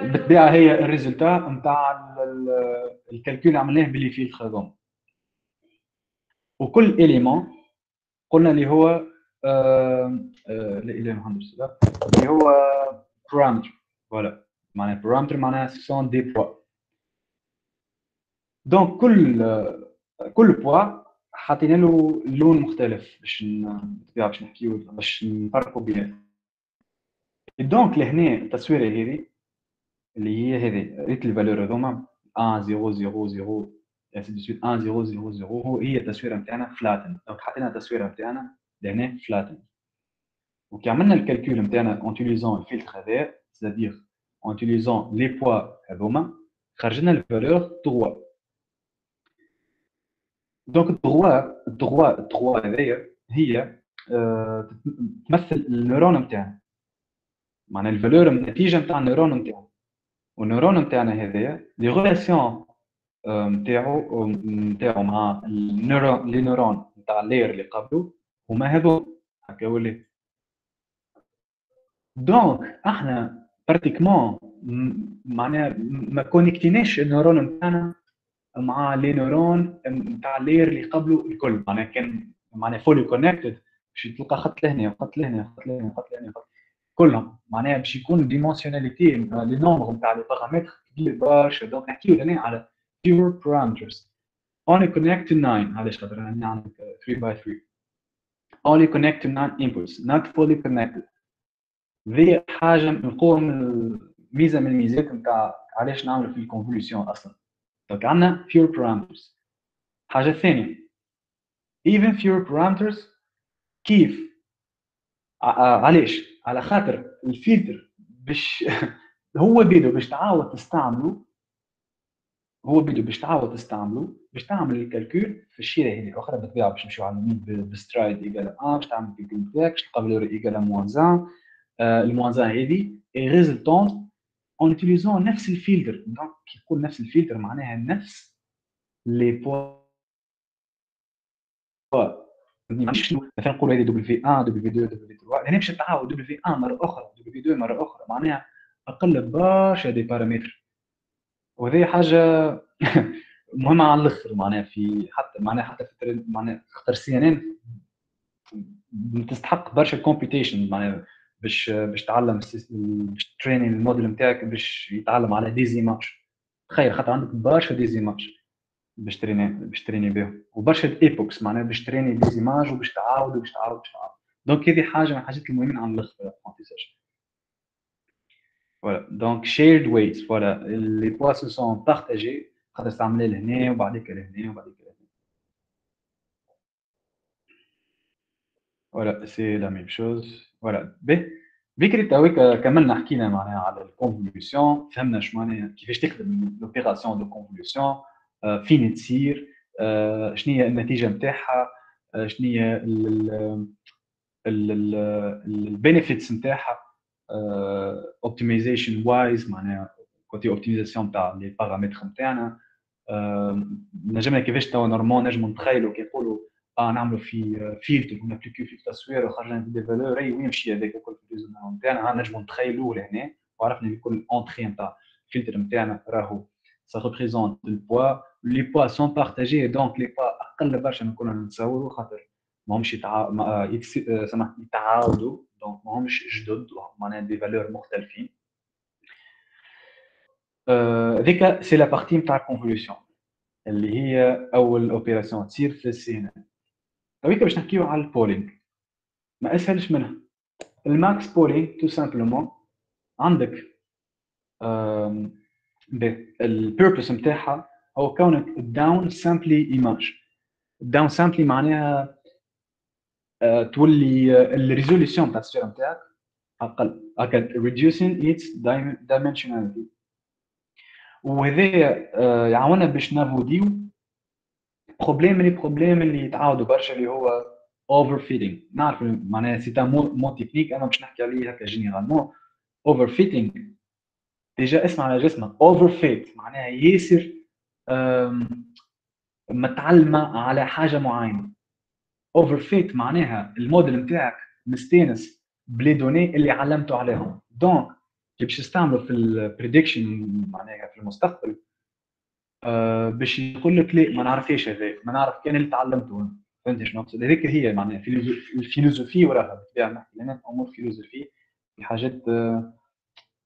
بالطبيعة هي ال résultat نتاع ال calcul اللي عملناه ب les filtres هذوما وكل élément قلنا اللي هو آه آه لا إله إلا الله اللي هو paramètre voilà معناها بارامتر معناها sont des poids donc كل كل poids حاطين له لون مختلف باش باش نحكيو باش نفرقوا بيناتهم. donc لهنا التصويره هذه اللي هي هذه ريت ال valeurs هذوما 1 0 0 0 ainsi de suite 1 0 0 0 هو هي التصويرة نتاعنا flatten donc حطينا التصويرة نتاعنا لهنا flatten وكي عملنا ال calcul نتاعنا en utilisant الفلتر هذا c'est-à-dire en utilisant les poids هذوما خرجنا الفالور 3 دونك الدغوا الدغوا الدغوا هذايا هي آه، تمثل ال neurone نتاعنا معناها ال valeur النتيجه نتاع ال neurone نتاعنا وال neurone نتاعنا هذايا les relations نتاعو نتاعو مع ال neurone les neurones نتاع ال layer اللي قبله هما هذو هكا ولي donc إحنا pratiquement معناها ما connect يناش ال neurone نتاعنا مع les neurones نتاع ال layer اللي قبله الكل. معناها كان معناها fully connected باش تلقى خط لهنا وخط لهنا وخط لهنا وخط لهنا. كلهم. معناها باش يكون dimensionnalité le nombre نتاع les paramètres كبير برشا donc نحكيو هنا على fewer parameters. Only connect to 9 علاش خاطر عندنا عندك 3 by 3 only connect to 9 inputs not fully connected. ذي حاجة نقول من ميزه من الميزات نتاع علاش نعملوا في ال convolution أصلا. donc عندنا fewer parameters. حاجة ثانية. Even fewer parameters كيف؟ علاش؟ على خاطر الفلتر باش هو بيدو باش تعاود تستعمله هو بيدو باش تعاود تستعمله باش تعمل ال calcul في الشيره هذه الأخرى بالطبيعة باش نمشيو على اليمين ب stride égal 1 باش تعمل ال calcul نتاعك باش valeur égale moins 1 ال moins 1 هذه est résultant en utilisant نفس الفلتر donc كي يقول نفس الفلتر معناها نفس les poids مثلا نقول هذه دبليو في 1 دبليو في 2 دبليو في 3 هنا باش تعاود W في 1 مرة أخرى W في 2 مرة أخرى. معناها أقل برشا des paramètres وهذه حاجة مهمة على الأخر معناها في حتى معناها حتى في معناها خاطر CN N تستحق برشا computation معناها باش باش تعلم باش ت train ي ال modèle نتاعك باش يتعلم على des images تخيل خاطر عندك برشا ديزيماج باش تريني باش تريني بهم وبرشا epochs معناها باش ت train ي des images وباش تعاود وباش تعاود وباش تعاود donc هذه حاجة من الحاجات المهمين عن الآخر في ال apprentissage voilà donc shared weights voilà les poids ce sont partagés تقدر تعملها لهنا وبعديك لهنا وبعديك لهنا. voilà c'est la même chose voilà به بكري تويك كملنا حكينا معناها على ال convolution فهمنا شو معناها كيفاش تخدم l'opération de convolution فين تصير؟ شنو هي النتيجة نتاعها شنو هي ال benefits نتاعها optimization-wise معناها côté optimisation تاع les paramètres نتاعنا نجمنا كيفاش توا normal نجمو نتخيلوا كي نقولوا آه نعملوا في فيلتر ون appliqu يو في التصوير وخرجنا des valeurs إي وين هذاك الكل في ال réseau نتاعنا نجمو نتخيلوه لهنا وعرفنا كل entrée نتاع الفلتر نتاعنا راهو ça représente le poids. Les poids sont partagés donc les poids أقل برشا من كنا نتصوروا خاطر ماهمش يتعاودوا دونك ماهمش جدد معناها des valeurs مختلفين هذيك c'est la partie نتاع ال convolution اللي هي اول opération تصير في ال CNN هذيك باش نحكيو على ال pooling ما اسهلش منها ال max pooling tout simplement عندك ال purpose نتاعها هو donc downsampler image downsampler معناها آه، تولي ال résolution تاع التصويره نتاعك أقل. هكا reducing its dimensionality. وهذا آه، يعاوننا باش ن avoid يو problème اللي problème اللي يتعاودوا برشا اللي هو overfitting نعرف معناها c'est un mot technique أنا باش نحكي عليه هكا généralement overfitting déjà اسم على جسم. overfit معناها ياسر متعلمة على حاجة معينة. overfit معناها الموديل نتاعك مستانس ب les données اللي علمته عليهم. donc كي باش تستعملوا في ال prediction معناها في المستقبل آه باش يقول لك لا ما نعرفش هذا ما نعرف كان اللي تعلمته. فهمت شنو نقصد هذيك هي معناها ال philosophie وراها. بالطبيعه نحكي لنا امور philosophie في حاجات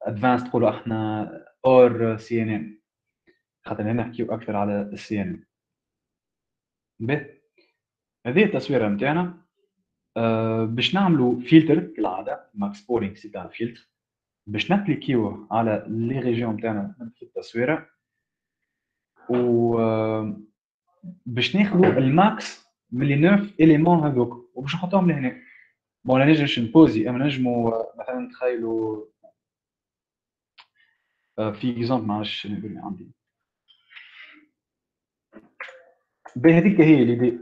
advanced تقولوا إحنا hors CNN. خاطر هنا نحكيو أكثر على ال CNN إن. هذه التصويره نتاعنا آه باش نعملوا فلتر كالعادة max pooling c'est تاع فلتر. باش نابليكيوه على les régions نتاعنا في التصويره و آه، باش ناخذوا ال max من les neuf éléments هذوك. وباش نحطهم لهنا. bon نجمش نبوزي أما نجموا آه، مثلا نتخيلوا في exemple معلش عندي. بهذيك هي l'idée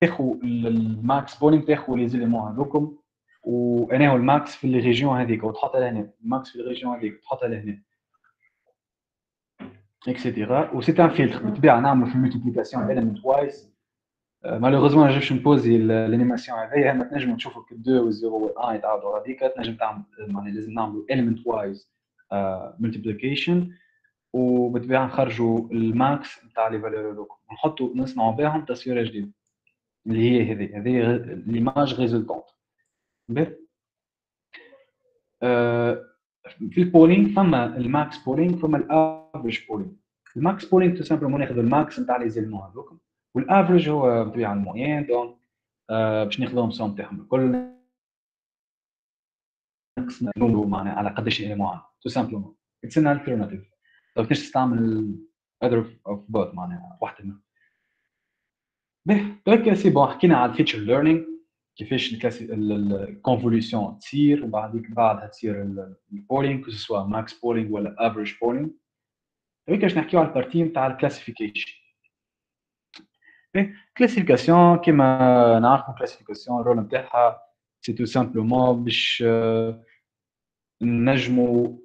تاخذ ال max pooling تاخذ les éléments هذوكم وأنا ال max في les régions هذيك وتحطها لهنا ال max في les régions هذيك تحطها لهنا et cetera و c'est un filtre بالطبيعة نعملوا في ال multiplication element wise malheureusement ما نجمش نبوزي ال animation هذايا ما تنجموا تشوفوا كي 2 و 0 و 1 يتعاودوا هذيك تنجم تعمل معناها لازم نعملوا element wise multiplication وبالطبيعه نخرجوا ال max نتاع les valeurs هذوك ونحطوا نصنعوا بهم تصويره جديده اللي هي هذه هذه l'image résultante في ال pooling فما ال max pooling فما ال average pooling ال max pooling tout simplement ناخذ ال max نتاع les éléments هذوك وال average هو بطبيعه ال moyenne donc باش ناخذهم somme تاعهم الكل. نقسموا معناها على قداش élément tout simplement it's an alternative لو تنجم تستعمل either of both معناها واحدة منهم. به هكا c'est bon حكينا على ال feature learning كيفاش ال convolution تصير وبعديك بعدها تصير ال pooling que max pooling ولا average pooling هيك باش نحكيو على ال partie نتاع ال classification classification كيما نعرفوا classification ال rôle نتاعها c'est tout simplement باش نجموا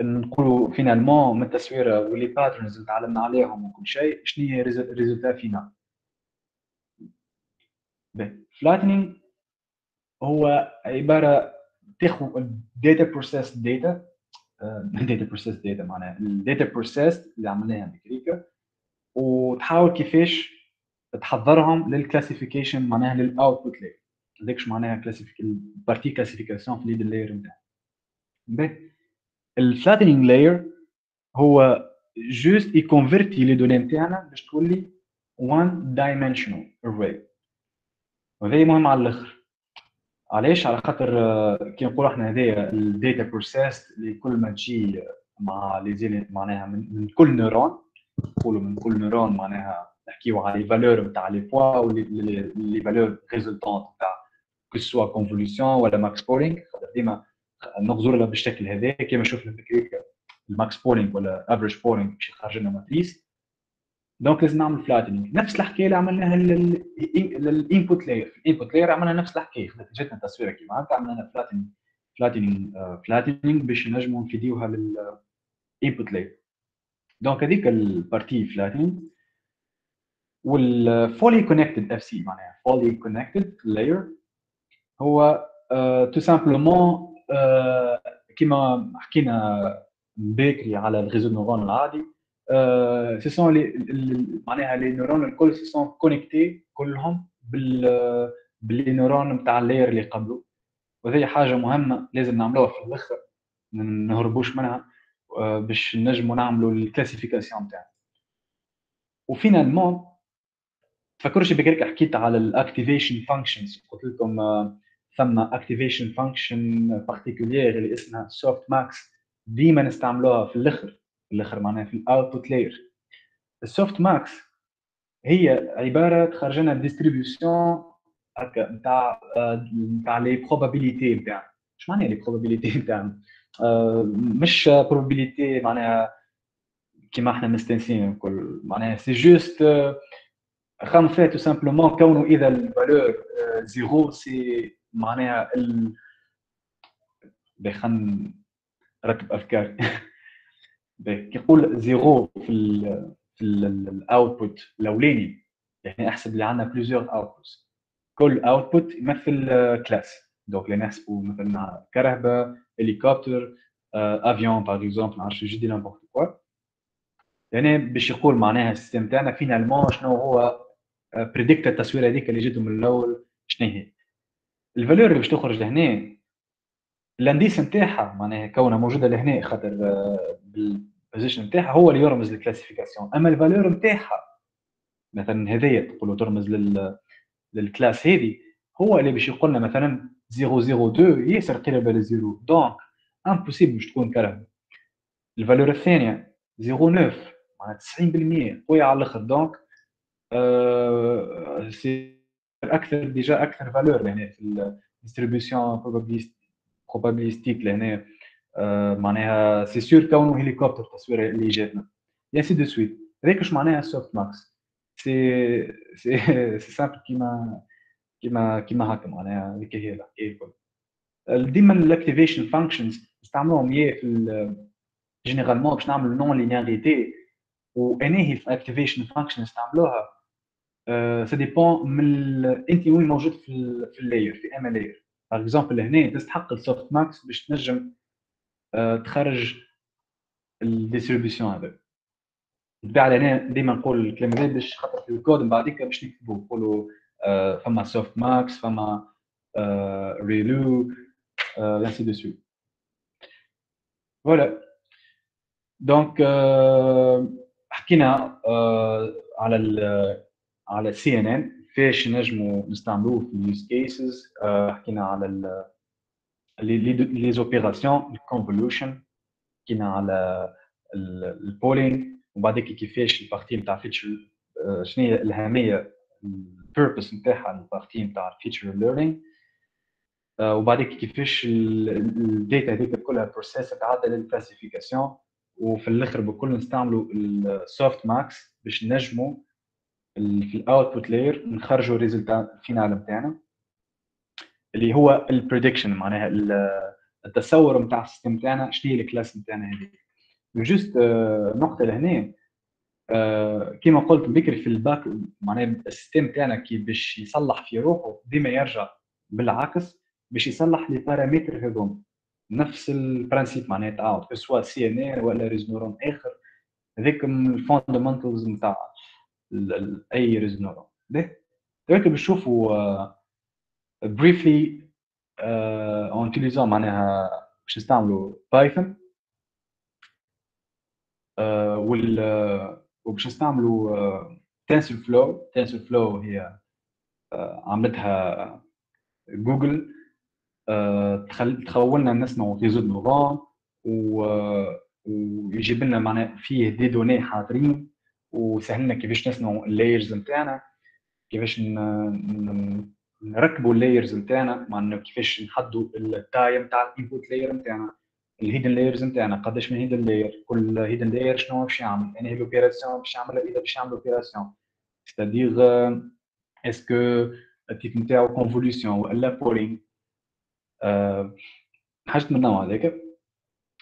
نقولوا finalement من التصويره واللي patterns اللي تعلمنا عليهم وكل شيء شنو هي ال résultat final flattening هو عبارة تاخذ data processed data data processed data معناها ال data processed اللي عملناها بكريكا وتحاول كيفاش تحضرهم لل classification معناها لل output layer هذاك معناها classifique ال partie classification في الليد layer نتاعها ال flattening layer هو juste يكونفرتي les données نتاعنا باش تولي one dimensional array. وهذا مهم على الأخر. علاش؟ على خاطر آه، كي نقولوا إحنا هذايا ال data processed اللي كل ما تجي مع les معناها من, كل neurone نقولوا من كل neurone معناها نحكيو على les valeurs نتاع les poids و les les valeurs résultantes نتاع que ce soit convolution ولا max pooling ديما نغزر لها بالشكل هذا كيما شفنا في ال max pooling ولا average pooling باش يخرج لنا matrice donc لازم نعمل flattening نفس الحكاية اللي عملناها لل input layer ال input layer عملنا نفس الحكاية. جاتنا تصويره كيما هكا عملنا flattening flattening flattening باش نجموا نفيديوها لل input layer donc هذيك ال partie flattening وال fully connected FC معناها fully connected layer هو tout uh, simplement uh, كيما حكينا بكري على ال réseau neurones العادي ce sont les معناها les neurones الكل ce sont connectés كلهم بال بال les neurones نتاع ال layer اللي قبله. وهذه حاجة مهمة لازم نعملوها في الأخر ما نهربوش منها باش نجموا نعملوا ال classification نتاعنا و finalement تفكروش بكرك حكيت على ال activation functions قلت لكم ثم activation function particulière اللي اسمها softmax ديما نستعملوها في الآخر في الآخر معناها في ال output layer ال softmax هي عبارة تخرج لنا distribution هكا نتاع نتاع les probabilités نتاعنا اش معناها les probabilités نتاعنا مش probabilité معناها كيما إحنا مستانسين الكل. معناها c'est juste خم فيها tout simplement كونه إذا ال valeur zéro c'est معناها ال خلينا نرتب افكاري كي يقول zéro في ال في ال output الأولاني. يعني أحسب اللي عندنا plusieurs output كل output يمثل classe donc اللي نحسبوا مثلا كرهبه هليكوبتر avion par exemple ما نعرفش جدي n'importe quoi يعني باش يقول معناها ال système تاعنا finalement شنو هو predict التصويره هذيك اللي جاتهم من الأول شنو هي؟ ال valeur اللي باش تخرج لهنا ال indice نتاعها معناها كونها موجودة لهنا خاطر بال position نتاعها هو اللي يرمز لل classification أما ال valeur نتاعها مثلا هذيا تقولوا ترمز لل لل classe هذه هو اللي باش يقول لنا مثلا 002 ياسر قريبة لل zéro donc impossible باش تكون كرهبه ال valeur الثانية 09 معناها 90% قويه على الآخر. donc آه c'est أكثر déjà أكثر valeur لهنا في ال distribution probabilistique لهنا آه معناها c'est sûr كونه هليكوبتر التصويره اللي جاتنا. ainsi de suite هذاك اش معناها softmax c'est c'est c'est simple كيما كيما كيما هكا معناها هذيك هي الحكاية الكل ديما ال activation functions نستعملوهم يا في généralement باش نعملوا non-linearity وانهي في ال activation function نستعملوها ça dépend من أنت وين موجود في في ال layer في ام layer par exemple هنا تستحق ال softmax باش تنجم تخرج ال distribution هذا. بالطبيعه هنا ديما نقول الكلام هذا باش خاطر في الكود من بعديك باش نكتبوا نقولوا فما softmax فما ReLU ainsi de suite. voilà donc حكينا على على ال CNN فاش نجموا نستعملوه في ال use cases حكينا على les opérations ال convolution حكينا على ال pooling وبعدك كيفاش ال partie نتاع feature شنو هي الأهمية ال purpose نتاعها ال partie نتاع ال feature learning وبعدك كيفاش ال data هذيك كلها process تعدل لل classification وفي الآخر بكل نستعملوا ال softmax باش نجموا في ال output layer نخرجوا ال result ال final نتاعنا اللي هو ال prediction معناها التصور نتاع ال system نتاعنا شنو هي ال class نتاعنا هذه juste نقطة لهنا كما قلت بكري في ال back معناها ال system تاعنا كي باش يصلح في روحه ديما يرجع بالعكس باش يصلح les paramètres هذوما. نفس ال principe معناها تعاود سواء CNN ولا réseau neurone آخر هذيك من ال fundamentals نتاع أي réseau neurone donc باش نشوفوا briefly en utilisant معناها باش نستعملوا Python وال وباش نستعملوا TensorFlow TensorFlow هي عملتها جوجل تخولنا نصنعوا réseau neurone ويجيب لنا معناها فيه des données حاضرين. وسهلنا كيفاش نصنعوا ال layers نتاعنا كيفاش نركبوا ال layers نتاعنا معناها كيفاش نحدوا ال taille نتاع ال input layer نتاعنا ال hidden layers نتاعنا قداش من hidden layer كل hidden layer شنو باش يعمل؟ يعني l'opération باش يعملها إذا باش يعمل opération c'est-à-dire est-ce que ال type نتاعو convolution ولا pooling حاجة من النوع هذاك.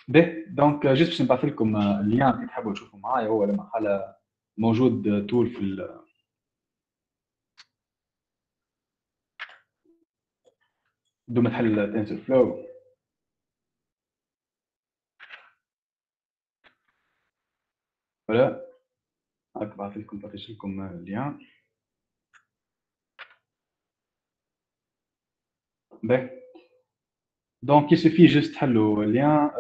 باهي donc juste باش نبعث لكم ال lien كي تحبوا تشوفوا معايا هو المرحله موجود تول في ال بدون ما تحل TensorFlow voilà هاك بعث لكم partage لكم ال lien باهي donc il suffit juste تحلوا ال lien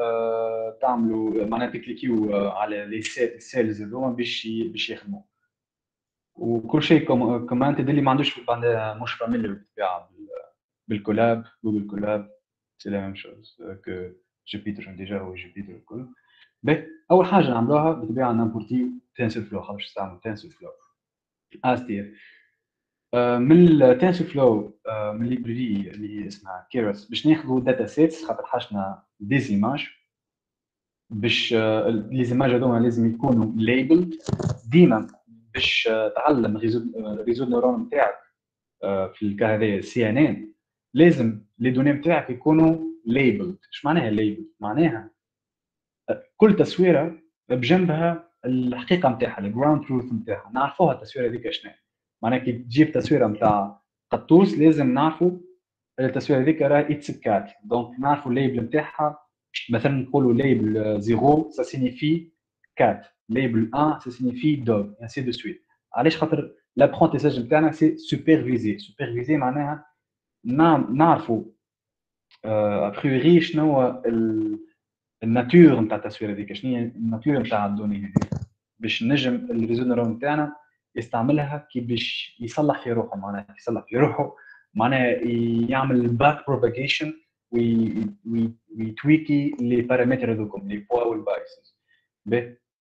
تعملوا معناها تكليكيو على les cells هذوما باش باش يخدموا وكل شيء commenté اللي ما عندوش مش familier بالطبيعه بال Colab Google Colab c'est la même chose que Jupyter déjà هو Jupyter الكل اول حاجة نعملوها بالطبيعه نامبورتي TensorFlow خاطر نستعمل TensorFlow استير من ال TensorFlow من library اللي اسمها Keras باش ناخذوا datasets خاطر حاجنا des images باش les images هذوما لازم يكونوا label ديما باش تعلم réseau neurone نتاعك في ال cas هذايا CNN لازم les données نتاعك يكونوا label إيش معناها label معناها كل تصويرة بجنبها الحقيقة نتاعها ال ground truth نتاعها. نعرفوها التصويرة هذيك شنو معناها كي تجيب تصويرة نتاع قطوس لازم نعرفوا التصويرة هذيك راهي it's cat donc نعرفوا ال label نتاعها مثلا نقولوا label zero ça signifie cat label 1 ça signifie dog ainsi de suite علاش؟ خاطر l'apprentissage نتاعنا c'est supervisé supervisé معناها نعرفوا a priori شنو هو ال nature نتاع التصوير هذيك شنو هي ال nature نتاع ال données هذيك باش نجم ال réseau neurone نتاعنا يستعملها كي باش يصلح في روحه معناها يصلح في روحه معناها يعمل back propagation ويتويكي les paramètres هذوكم les poids وال biases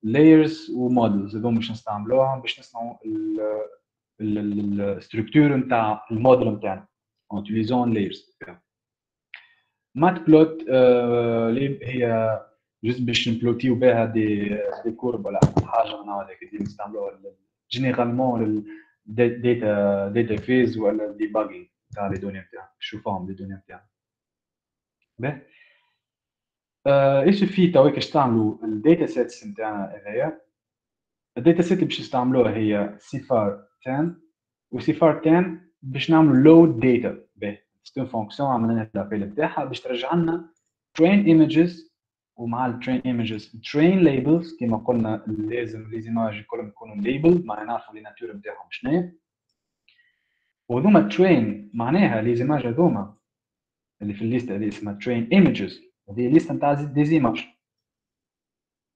layers و models هذوما باش نستعملوها باش نصنعوا ال structure نتاع الموديل نتاعنا. En utilisant layers. mat آه، plot هي juste باش نبلوتيو بها des courbes ولا حاجة من هذاك اللي نستعملوها généralement data data viz ولا debugging تاع les données نتاعنا نشوفوهم les données نتاعنا باهي إيش في توا كاش تعملوا ال datasets نتاعنا هذايا ال dataset اللي باش نستعملوها هي CIFAR 10 و CIFAR 10 باش نعملوا load data باهي cette fonction عملنا ال appel بتاعها باش ترجع لنا train images ومع ال train images train labels كما قلنا لازم les images كلهم يكونوا label معناها نعرفوا les natures نتاعهم شنو؟ وهذوما train معناها les images هذوما اللي في ال liste هذه اسمها train images هذه ال liste نتاع des images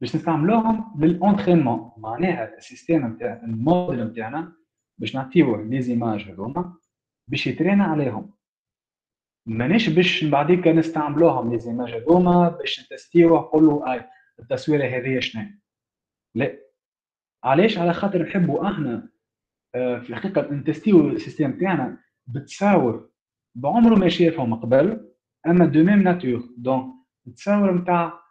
باش نستعملوهم لل entraînement معناها ال système نتاع الموديل نتاعنا باش نعطيوه les images هذوما باش ي traina عليهم. مانيش باش بعديك نستعملوهم les images هذوما باش ن testiوه نقولوا اي التصويرة هذه شنو؟ لا. علاش؟ على خاطر نحبوا إحنا آه، في الحقيقة ن testiو ال système تاعنا بتصاور بعمره ما شافهم قبل أما de même nature donc تصاور نتاع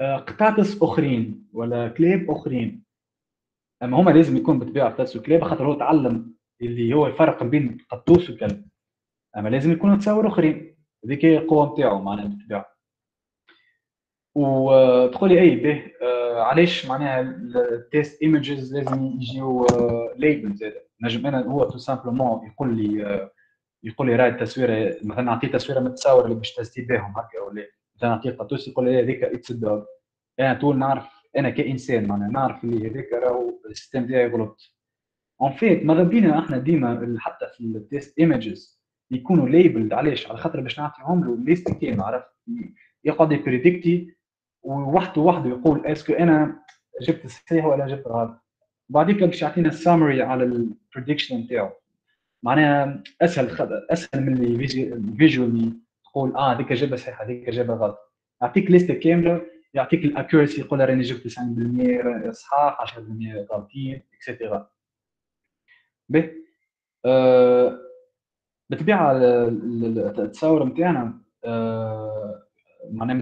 آه، قطاطس أخرين ولا كلاب أخرين. أما هما لازم يكون بالطبيعه قطاطس وكلاب خاطر هو تعلم اللي هو الفرق بين قطوس وكلب. أما لازم يكونوا تصاور آخرين. هذيك هي القوة نتاعو معناها بالطبيعه وتقول لي أي به آه علاش معناها ال test images لازم يجيو label آه زاد نجم أنا هو tout simplement يقول لي آه يقول لي راهي التصويره مثلا نعطيه تصويره متصوره اللي باش testi بهم هكا ولا مثلا نعطيه قطوس يقول لي هذيك it's dog أنا طول نعرف أنا كإنسان معناها نعرف اللي هذاك راهو ال système تاعي غلط. en fait ماذا بينا إحنا ديما حتى في ال test images يكونوا labeled علاش؟ على خاطر باش نعطيهم la liste كامله عرفت؟ يقعد ي predicti ووحده وحده يقول est-ce que أنا جبت الصحيح ولا جبت غلط؟ بعديك باش يعطينا ال summary على ال prediction نتاعو. معناها أسهل أسهل من اللي visuellement تقول آه هذيك جابها صحيح هذيك جابها غلط. يعطيك liste كاملة يعطيك ال accuracy يقول راني جبت 90% صحاح 10% غلطين et cetera به آه بالطبيعه التصاور نتاعنا آه، معناها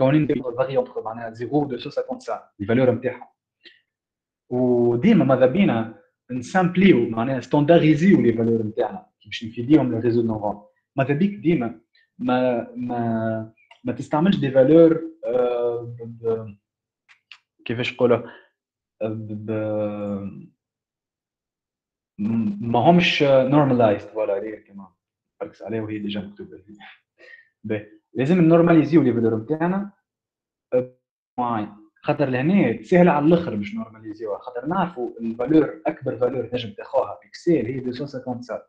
متكونين entre معناها 0 و 255 ال valeur نتاعها وديما ماذا بينا ن simplifiيو معناها standardiزيو les valeurs نتاعنا باش نفيديهم لل réseau neurones ماذا بيك ديما ما ما ما تستعملش des valeurs آه، كيفاش نقولوا ما همش normalized voilà هذيك كما بركز عليها وهي déjà مكتوبة. لازم normaliزيو les valeurs نتاعنا معايا خاطر لهنا سهله على الآخر مش normaliزيوها خاطر نعرفوا ال valeur أكبر valeur نجم تاخوها بيكسل هي 257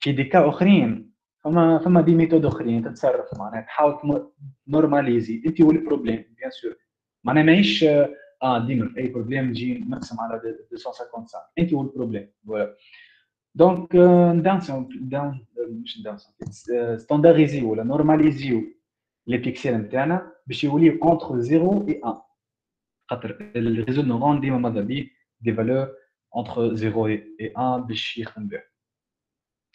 في des cas أخرين فما فما des méthodes أخرين تتصرف معناها تحاول normaliser أنت وال problème bien sûr معناها ماهيش آه ديما في أي problème نجي نقسم على 255 انت هو ال problème voilà donc ندانسو down مش ندانسو standardiزيو ولا normaliزيو les pixels نتاعنا باش يوليو entre 0 و 1 خاطر ال réseau neurones ديما ماذا بيه des valeurs entre 0 et 1 باش يخدم به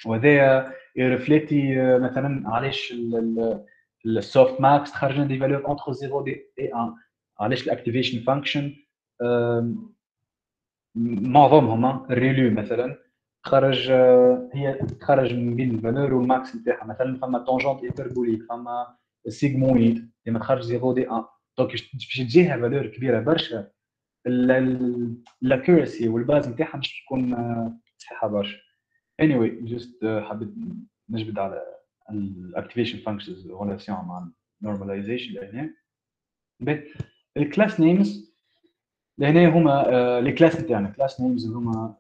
وهذا ي refléti مثلا علاش ال softmax تخرج des valeurs entre 0 et 1 علاش ال activation function معظمهم ال ReLU مثلا تخرج هي تخرج من بين ال valeur وال max نتاعها. مثلا فما tangente hyperbolique فما sigmoïde لما تخرج 0 دي 1 donc باش تجيها valeur كبيرة برشا ال accuracy وال base نتاعها مش تكون صحيحة برشا. Anyway juste حبيت نجبد على ال activation functions relation مع ال normalization لهنا ال class names لهنا هما les classes نتاعنا class names هما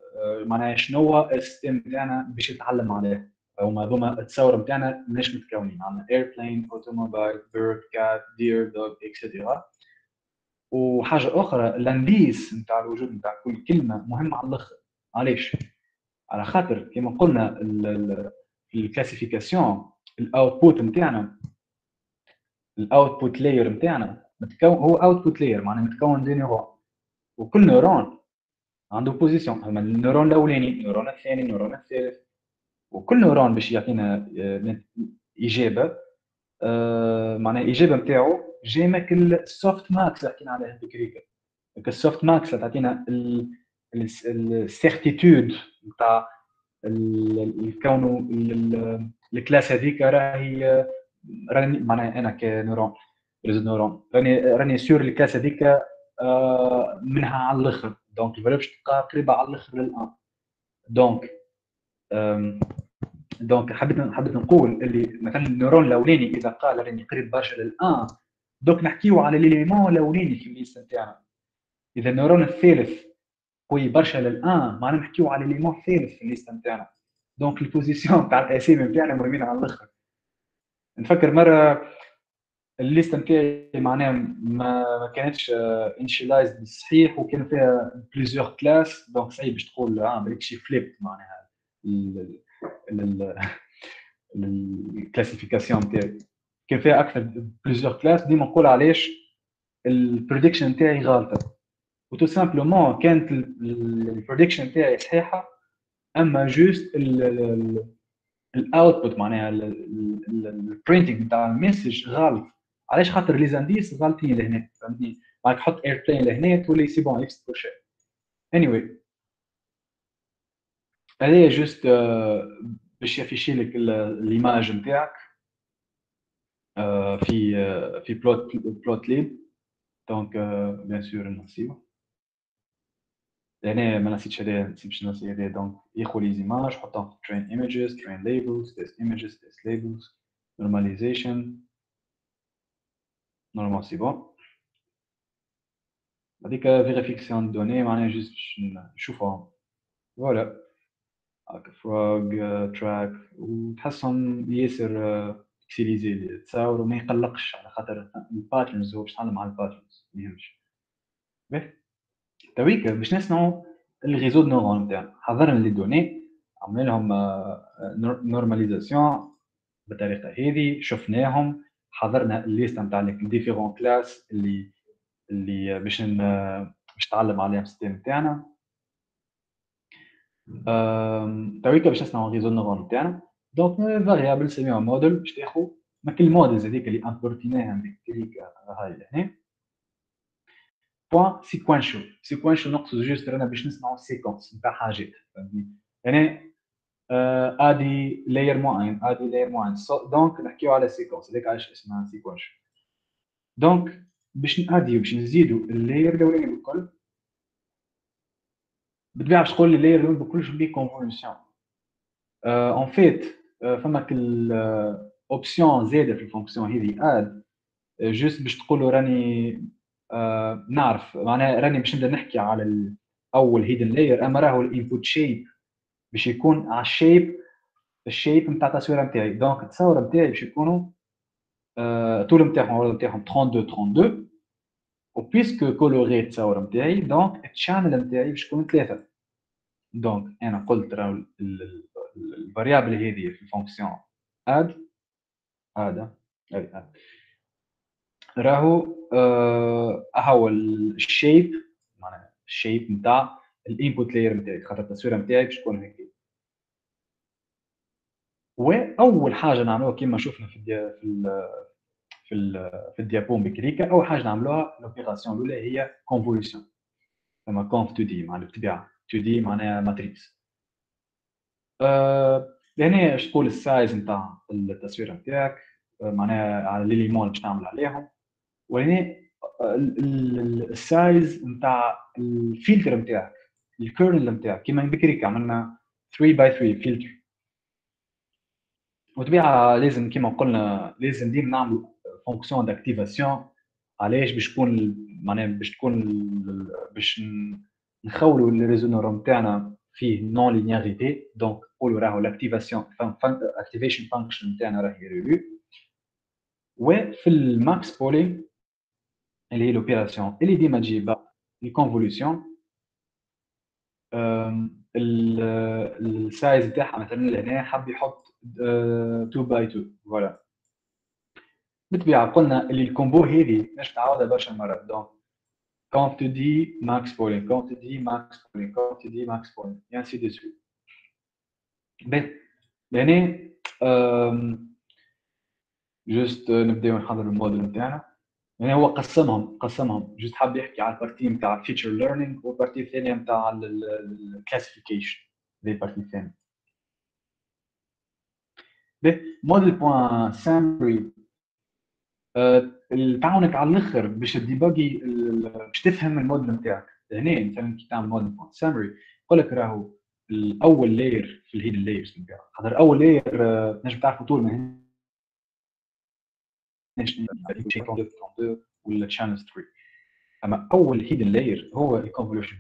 معناها شنو هو ال système نتاعنا باش يتعلم عليه. هما هذوما التصور نتاعنا مش متكونين عندنا airplane automobile bird cat deer dog et cetera وحاجة أخرى ال indice نتاع الوجود نتاع كل كلمة مهمة على الأخر. علاش؟ على خاطر كما قلنا في ال classification ال output نتاعنا ال output layer نتاعنا متكون هو output layer معناها متكون des neurones وكل neurone عنده position اما ال neurone الأولاني ال neurone الثاني ال neurone الثالث. وكل neurone باش يعطينا آه، إجابة آه، معناها الاجابه نتاعو جاي كل ال softmax اللي حكينا عليها بكري ال softmax تعطينا ال certitude نتاع الكون ال classe هذيك راهي راني معناها أنا ك neurone réseau neurones راني راني sûr ال classe هذيك آه، منها على الآخر. donc ال valeur باش تلقاها قريبة على الآخر لل un. donc donc حبيت حبيت نقول اللي مثلا ال neurone الأولاني إذا قال راني قريب برشا لل un donc نحكيو على l'élément الأولاني في ال liste نتاعنا. إذا ال neurone الثالث قوي برشا لل un ما نحكيو على l'élément الثالث في ال liste نتاعنا. donc ال position تاع الأسامي نتاعنا مهمين على الآخر. نفكر مرة ال liste نتاعي معناها ما, كانتش initialized بالصحيح وكان فيها plusieurs classes donc صعيب باش تقول آه بالك شي فليب معناها ال classification نتاعي كان فيها أكثر plusieurs classes ديما نقول علاش ال prediction نتاعي غالطه و tout simplement كانت ال prediction نتاعي صحيحه اما juste ال output معناها ال printing نتاع ال message غلط علاش خاطر les indices غالطين لهنا فهمتني؟ معناها تحط airplane لهنا تولي c'est bon إكس بروشي anyway هذايا juste باش ي afficher لك l'image نتاعك في في plot plot lib donc bien sûr نسيبه هنا ما نسيتش هذايا نسيت باش نسي هذايا donc ياخذ les images حطهم في train images train labels test images test labels normalization. normal c'est bon هذيك vérification données معناها juste باش نشوفهم voilà هاكا frog truck وتحسهم ياسر pixelisés تصاور وما يقلقش على خاطر ال patterns هو باش تعلم على ال patterns ما يهمش تويك باش نسمعوا الريزو نورون نتاعنا حضرنا les données عملنا لهم normalisation بالطريقة هذه شفناهم حضرنا ال liste نتاع les différentes classes اللي اللي باش باش نتعلم عليهم ال système نتاعنا تويكا باش نسمعوا نورون نتاعنا donc variable سميوها موديل باش تاخذ ما كل models هذيك اللي امبورتيناها كليك هاي هنا. point Sequential Sequential نقصد juste رانا باش نسمعوا سيكونس نتاع حاجات فهمتني؟ يعني add layer معين add layer معين. donc نحكيو على séquence هذاك علاش اسمها Sequential donc باش نأديو باش نزيدوا ال layer الاولاني بالكل بالطبيعة باش تقول لي ال layer الاولاني بالكل شو بيه convolution en fait فما كل option زاده في ال fonction هذه. add juste باش تقولوا راني آه نعرف. معناها راني باش نبدأ نحكي على أول hidden layer أما راهو ال input shape باش يكون على ال shape ال shape نتاع التصويره نتاعي donc التصاور نتاعي باش يكونوا آه طول نتاعهم العرض نتاعهم 32 32 و puisque colorées التصاور نتاعي donc ال channel نتاعي باش يكون ثلاثة. donc أنا قلت راهو ال variable هذه في ال fonction add هذا راهو آه هو ال shape معناها ال shape نتاع ال input layer نتاعك خاطر التصويرة نتاعك باش تكون هيك؟ وأول حاجة نعملوها كيما شفنا في الدي... في ال... في ال... في ال diapo بكريكا أول حاجة نعملوها l'opération الأولى هي convolution كما conv 2D معناها بالطبيعه 2D معناها matrix أه... لهنا تقول ال size نتاع التصويرة نتاعك أه... معناها على les éléments باش تعمل عليهم. ولهنا ال size نتاع الفلتر نتاعك ال kernel نتاعك كيما بكريك عملنا 3 by 3 فلتر وطبيعة لازم كما قلنا لازم ديما نعمل fonction d'activation علاش؟ باش تكون معناها باش تكون باش نخولوا ال réseau neurones تاعنا فيه non linearity donc نقولوا راهو l'activation activation function تاعنا راهي ReLU وفي ال max pooling اللي هي l'opération اللي ديما تجيب ال convolution ال size تاعها مثلا لهنا حاب يحط 2 by 2 voilà بالطبيعه قلنا اللي ال combo هذه باش تعاودها برشا مرات donc conv two D max pooling conv two D max pooling conv two D max pooling ainsi de suite. باهي يعني juste نبداو نحضر الموديل نتاعنا يعني هو قسمهم قسمهم. juste حاب يحكي على ال partie نتاع feature learning وال partie الثانية نتاع ال classification دي ال partie الثانية model point summary تعاونك على الأخر باش ت débugger باش تفهم الموديل نتاعك هنا مثلا كي تعمل model point summary يقول لك راهو الأول layer في ال hidden layers نتاعك خاطر أول layer تنجم تعرفوا طول ما ولا channel 3 أما أول hidden layer هو ال convolution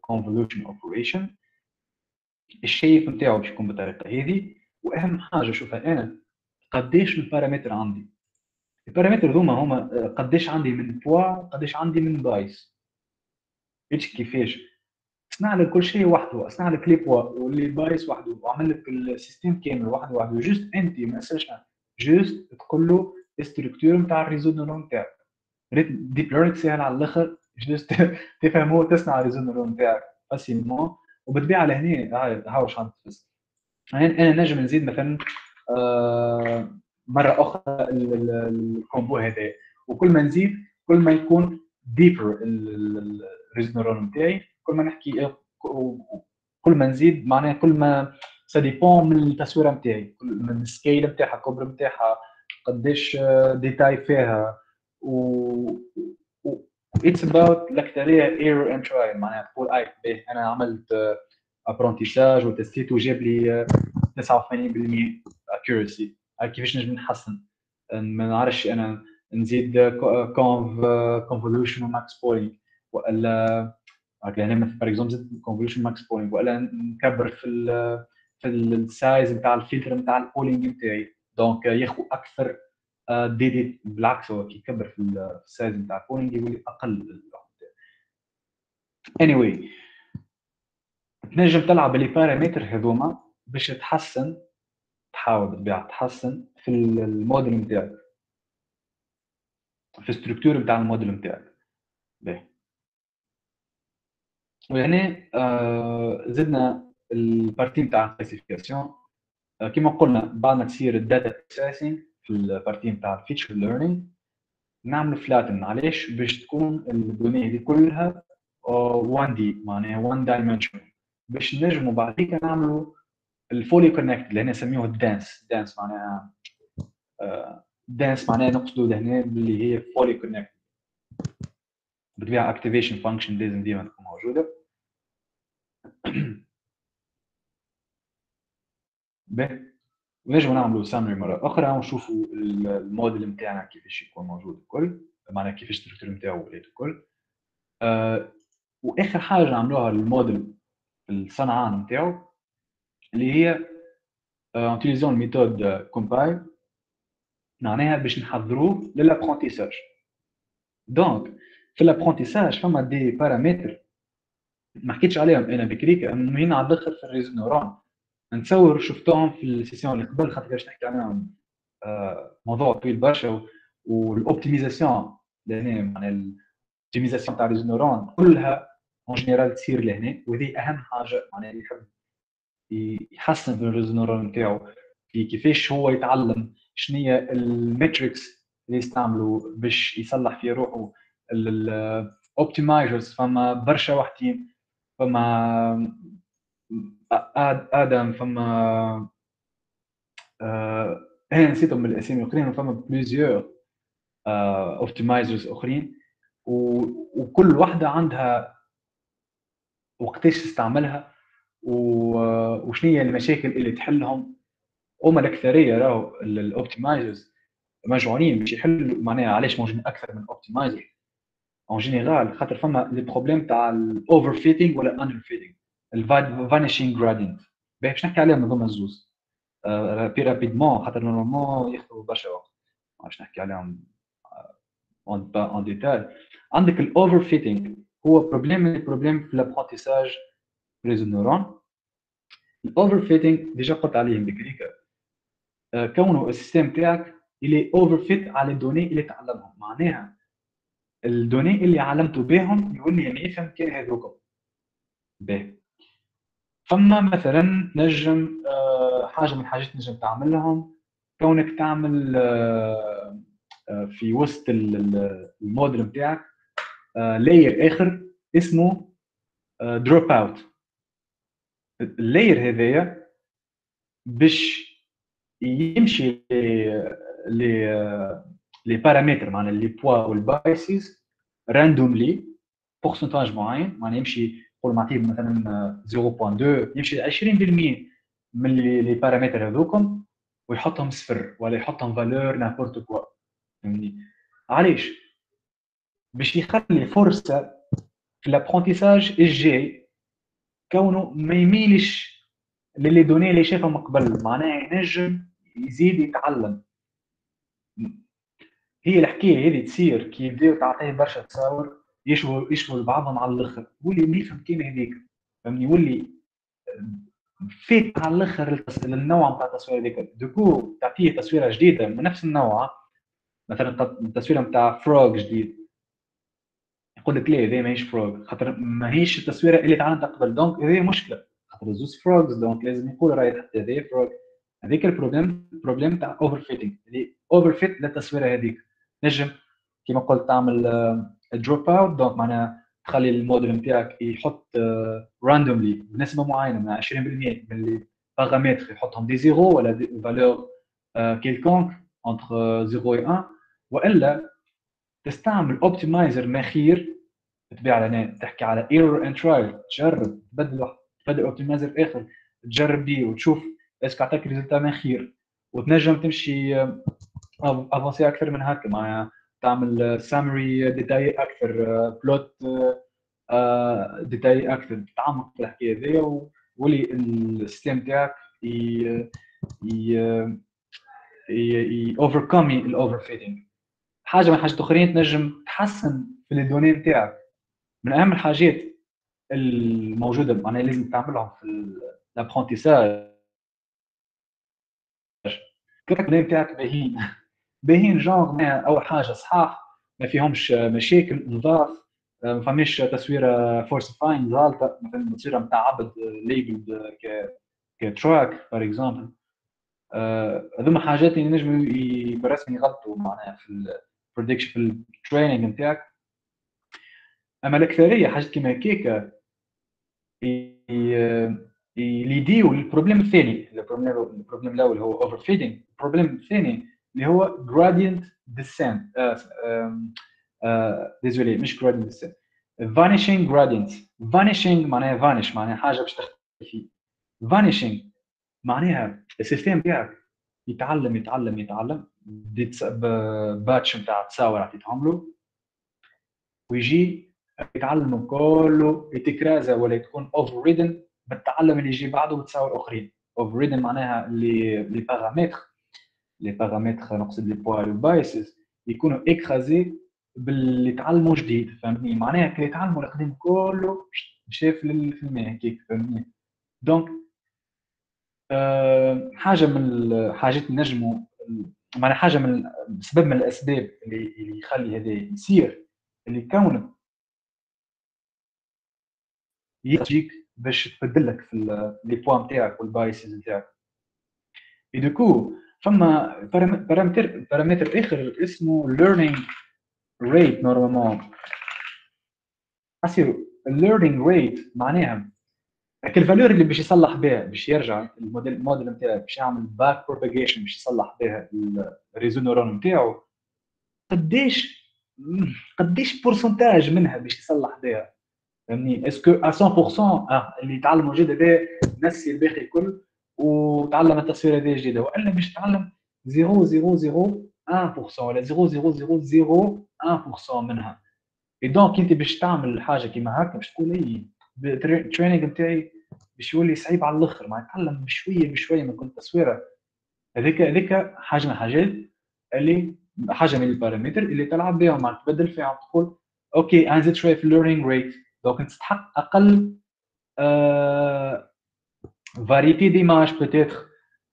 convolution operation ال shape نتاعو باش يكون بالطريقة هذه. وأهم حاجة شوفها أنا قديش ال paramètres عندي؟ ال paramètres ذوما هما آه، قديش عندي من بوا قديش عندي من biais. إيش كيفاش؟ صنع لك كل شيء وحده صنع لك les poids و les biais وحده وعمل لك ال système كامل وحده وحده juste انت ما أسألش juste تقول له ال structure نتاع ال réseau neurones نتاعك deep learning سهل على الأخر juste تفهمه تصنع ال réseau neurones نتاعك facilement وبالطبيعه لهنا هاو تفس أنا نجم نزيد مثلا آه، مرة أخرى ال combo هذا. وكل ما نزيد كل ما يكون deeper ال réseau neurones نتاعي كل ما نحكي كل ما نزيد معناها كل ما ça dépend من التصويرة نتاعي من ال scale نتاعها الكبر نتاعها قداش ديتاي فيها. و it's about الاكثريه error and try معناها تقول اي أنا عملت apprentissage وتستيت وجاب لي 89% accuracy كيفاش نجم نحسن؟ ما نعرفش أنا نزيد conv convolution و max pooling يعني مثلا par exemple زدت convolution max pooling ولا نكبر في في ال size نتاع الفلتر نتاع ال pooling نتاعي donc ياخذ أكثر دي دي بالعكس هو كي يكبر في ال size نتاع ال pooling يولي أقل anyway تنجم تلعب ب les paramètres هذوما باش تحسن تحاول بالطبيعه تحسن في الموديل نتاعك في ال structure نتاع الموديل نتاعك باهي. وهنا آه زدنا ال partie نتاع ال classification آه كما قلنا بعد ما تصير ال data processing في ال partie نتاع ال feature learning نعمل flatten علاش باش تكون ال données هذه كلها 1 D معناها 1 dimension باش نجموا بعديك نعملوا ال fully connect اللي هنا نسميوه ال dense dense معناها dense معناها نقصدوا لهنا اللي هي fully connect بالطبيعه activation function لازم ديما تكون موجودة. باهي ونجموا نعملوا summary مره أخرى ونشوفوا الموديل نتاعنا كيفاش يكون موجود الكل معناها كيفاش ال structure نتاعو ولات الكل أه واخر حاجة عملوها للموديل الصنعان نتاعو اللي هي en utilisant method compile معناها باش نحضروه لل apprentissage donc في ال apprentissage فما des paramètres ما حكيتش عليهم أنا بكريك مهمين على الآخر في ال réseau neurones نتصور شفتهم في ال session اللي قبل خاطر باش نحكي عليهم موضوع طويل برشا وال optimisation يعني معناها ال optimisation تاع neurones كلها en général تصير لهنا وهذه أهم حاجة معناها اللي يحب يحسن في ال réseau neural نتاعو كيفاش هو يتعلم شنو هي ال metrics اللي يستعملوا باش يصلح في روحه ال optimizers فما برشا وحدين فما آدم فما آه أنا نسيتهم بالاسامي الأخرين فما plusieurs optimizers أخرين. وكل واحدة عندها وقتاش تستعملها وشنو هي المشاكل اللي تحلهم. هما الأكثرية راهو ال optimizers مجعولين باش يحلوا معناها علاش موجودين أكثر من optimizer en général خاطر فما les problèmes تاع ال overfitting ولا underfitting ال vanishing gradient باش نحكي عليهم هذوما الزوز. puis rapidement خاطر normalement ياخذوا برشا وقت. باش نحكي عليهم en détail عندك ال overfitting هو problème من ال problèmes في ال apprentissage réseau neurones ال overfitting déjà قلت عليهم بكريكا كونه ال système تاعك اللي overfit على ال données اللي تعلمهم. معناها ال données اللي علمته بهم يولي ما يفهم كان هذوكم. باهي فما مثلا نجم آه، حاجة من الحاجات نجم تعملهم كونك تعمل آه، آه، في وسط الموديل بتاعك layer آخر اسمه dropout ال layer هذايا باش يمشي لي les paramètres معناها les poids وال biases randomly pourcentage معين معناها يمشي نقول نعطيه مثلا 0.2 يمشي 20% من les paramètres هذوكم ويحطهم صفر ولا يحطهم valeur n'importe quoi فهمني علاش؟ باش يخلي فرصة في ال apprentissage الجاي كونه ما يميلش ل les données اللي شافهم قبل. معناها ينجم يزيد يتعلم. هي الحكاية هذه تصير كي يبداو تعطيه برشا تصاور يشبهوا يشبهوا لبعضهم على الآخر. ما يفهم كان هذيك؟ فهمني يولي fit على الآخر للنوع نتاع التصوير هذيك. donc تعطيه تصويرة جديدة من نفس النوع مثلا التصويره نتاع frog جديد. يقول لك لا هذا ماهيش frog خاطر ماهيش التصويرة اللي تعلمتها قبل. donc هذه مشكلة خاطر زوز frogs. donc لازم يقول راهي تحت هذا frog. هذيك ال problème ال problème تاع overfit نج اللي overfit للتصويرة هذيك. نجم كما قلت تعمل dropout donc معناها تخلي الموديل نتاعك يحط randomly uh, بنسبة معينة من 20% من les paramètres يحطهم des zéros ولا des valeurs quelconque entre 0 و 1 وإلا تستعمل optimizer مخير تبيع لنا تحكي على error and trial تجرب تبدل تبدل optimizer آخر. تجرب بيه وتشوف est-ce que عطاك résultat مخير وتنجم تمشي avancer أكثر من هكا معناها تعمل summary détaillé أكثر plot détaillé أكثر تتعمق في الحكاية هذيا ولي ال système تاعك ي overcome ال overfitting حاجة من الحاجات الأخرين تنجم تحسن في ال données نتاعك من أهم الحاجات الموجودة معناها لازم تعملهم في ال apprentissage كيف نتاعك باهيين باهين donc اول حاجة صحاح ما فيهمش مشاكل نظاف ما فماش تصويره classifiée غالطه مثلا التصويره نتاع عبد label ك كتراك par exemple هذوما حاجات اللي نجموا بالرسمي يغلطوا معناها في ال prediction في ال training نتاعك. أما الأكثرية حاجات كيما هكاكا اللي يديو ال problème الثاني ال problème الأول هو overfitting ال problème الثاني اللي هو gradient descent. désolé مش gradient descent. Vanishing gradient. Vanishing معناها vanish معناها حاجة باش تختفي vanishing معناها ال système تاعك يتعلم يتعلم يتعلم batch نتاع تصاور عطيتهم ويجي يتعلم كله يتكرازا ولا تكون overridden بالتعلم اللي يجي بعده بتصاور اخرين overridden معناها les paramètres les paramètres نقصد les poids ال biases يكونوا écrasés باللي تعلموا جديد فهمتني؟ معناها كي يتعلموا القديم كله شاف في الماء هكاك فهمتني؟ donc أه حاجة من الحاجات نجموا معناها حاجة من سبب من الأسباب اللي يخلي هذا يصير اللي كونه يجيك باش تبدل لك في les poids نتاعك وال biases نتاعك. et du coup فما paramètre paramètre آخر اسمه learning rate normalement أسيرو ال learning rate معناها كل ال valeur اللي باش يصلح بها باش يرجع ال modèle ال modèle نتاعو باش يعمل back propagation باش يصلح بها ال réseau neurone نتاعو قديش قديش pourcentage منها باش يصلح بها؟ فهمني est-ce que 100% آه اللي يتعلموا جديد هذا نسي الباقي الكل وتعلم التصوير هذه جديدة. والا باش تتعلم 0.001% ولا 0.000 1% منها. et donc انت باش تعمل حاجة كيما هكا باش تقول et ال training نتاعي باش يولي صعيب على الآخر. ما يتعلم بشوية بشوية من كل تصويرة. هذيك هذيك حاجة من الحاجات اللي حاجة من ال paramètres اللي تلعب بهم مع تبدل فيهم تقول OK زدت شوية في ال learning rate donc تستحق أقل variété d'images peut-être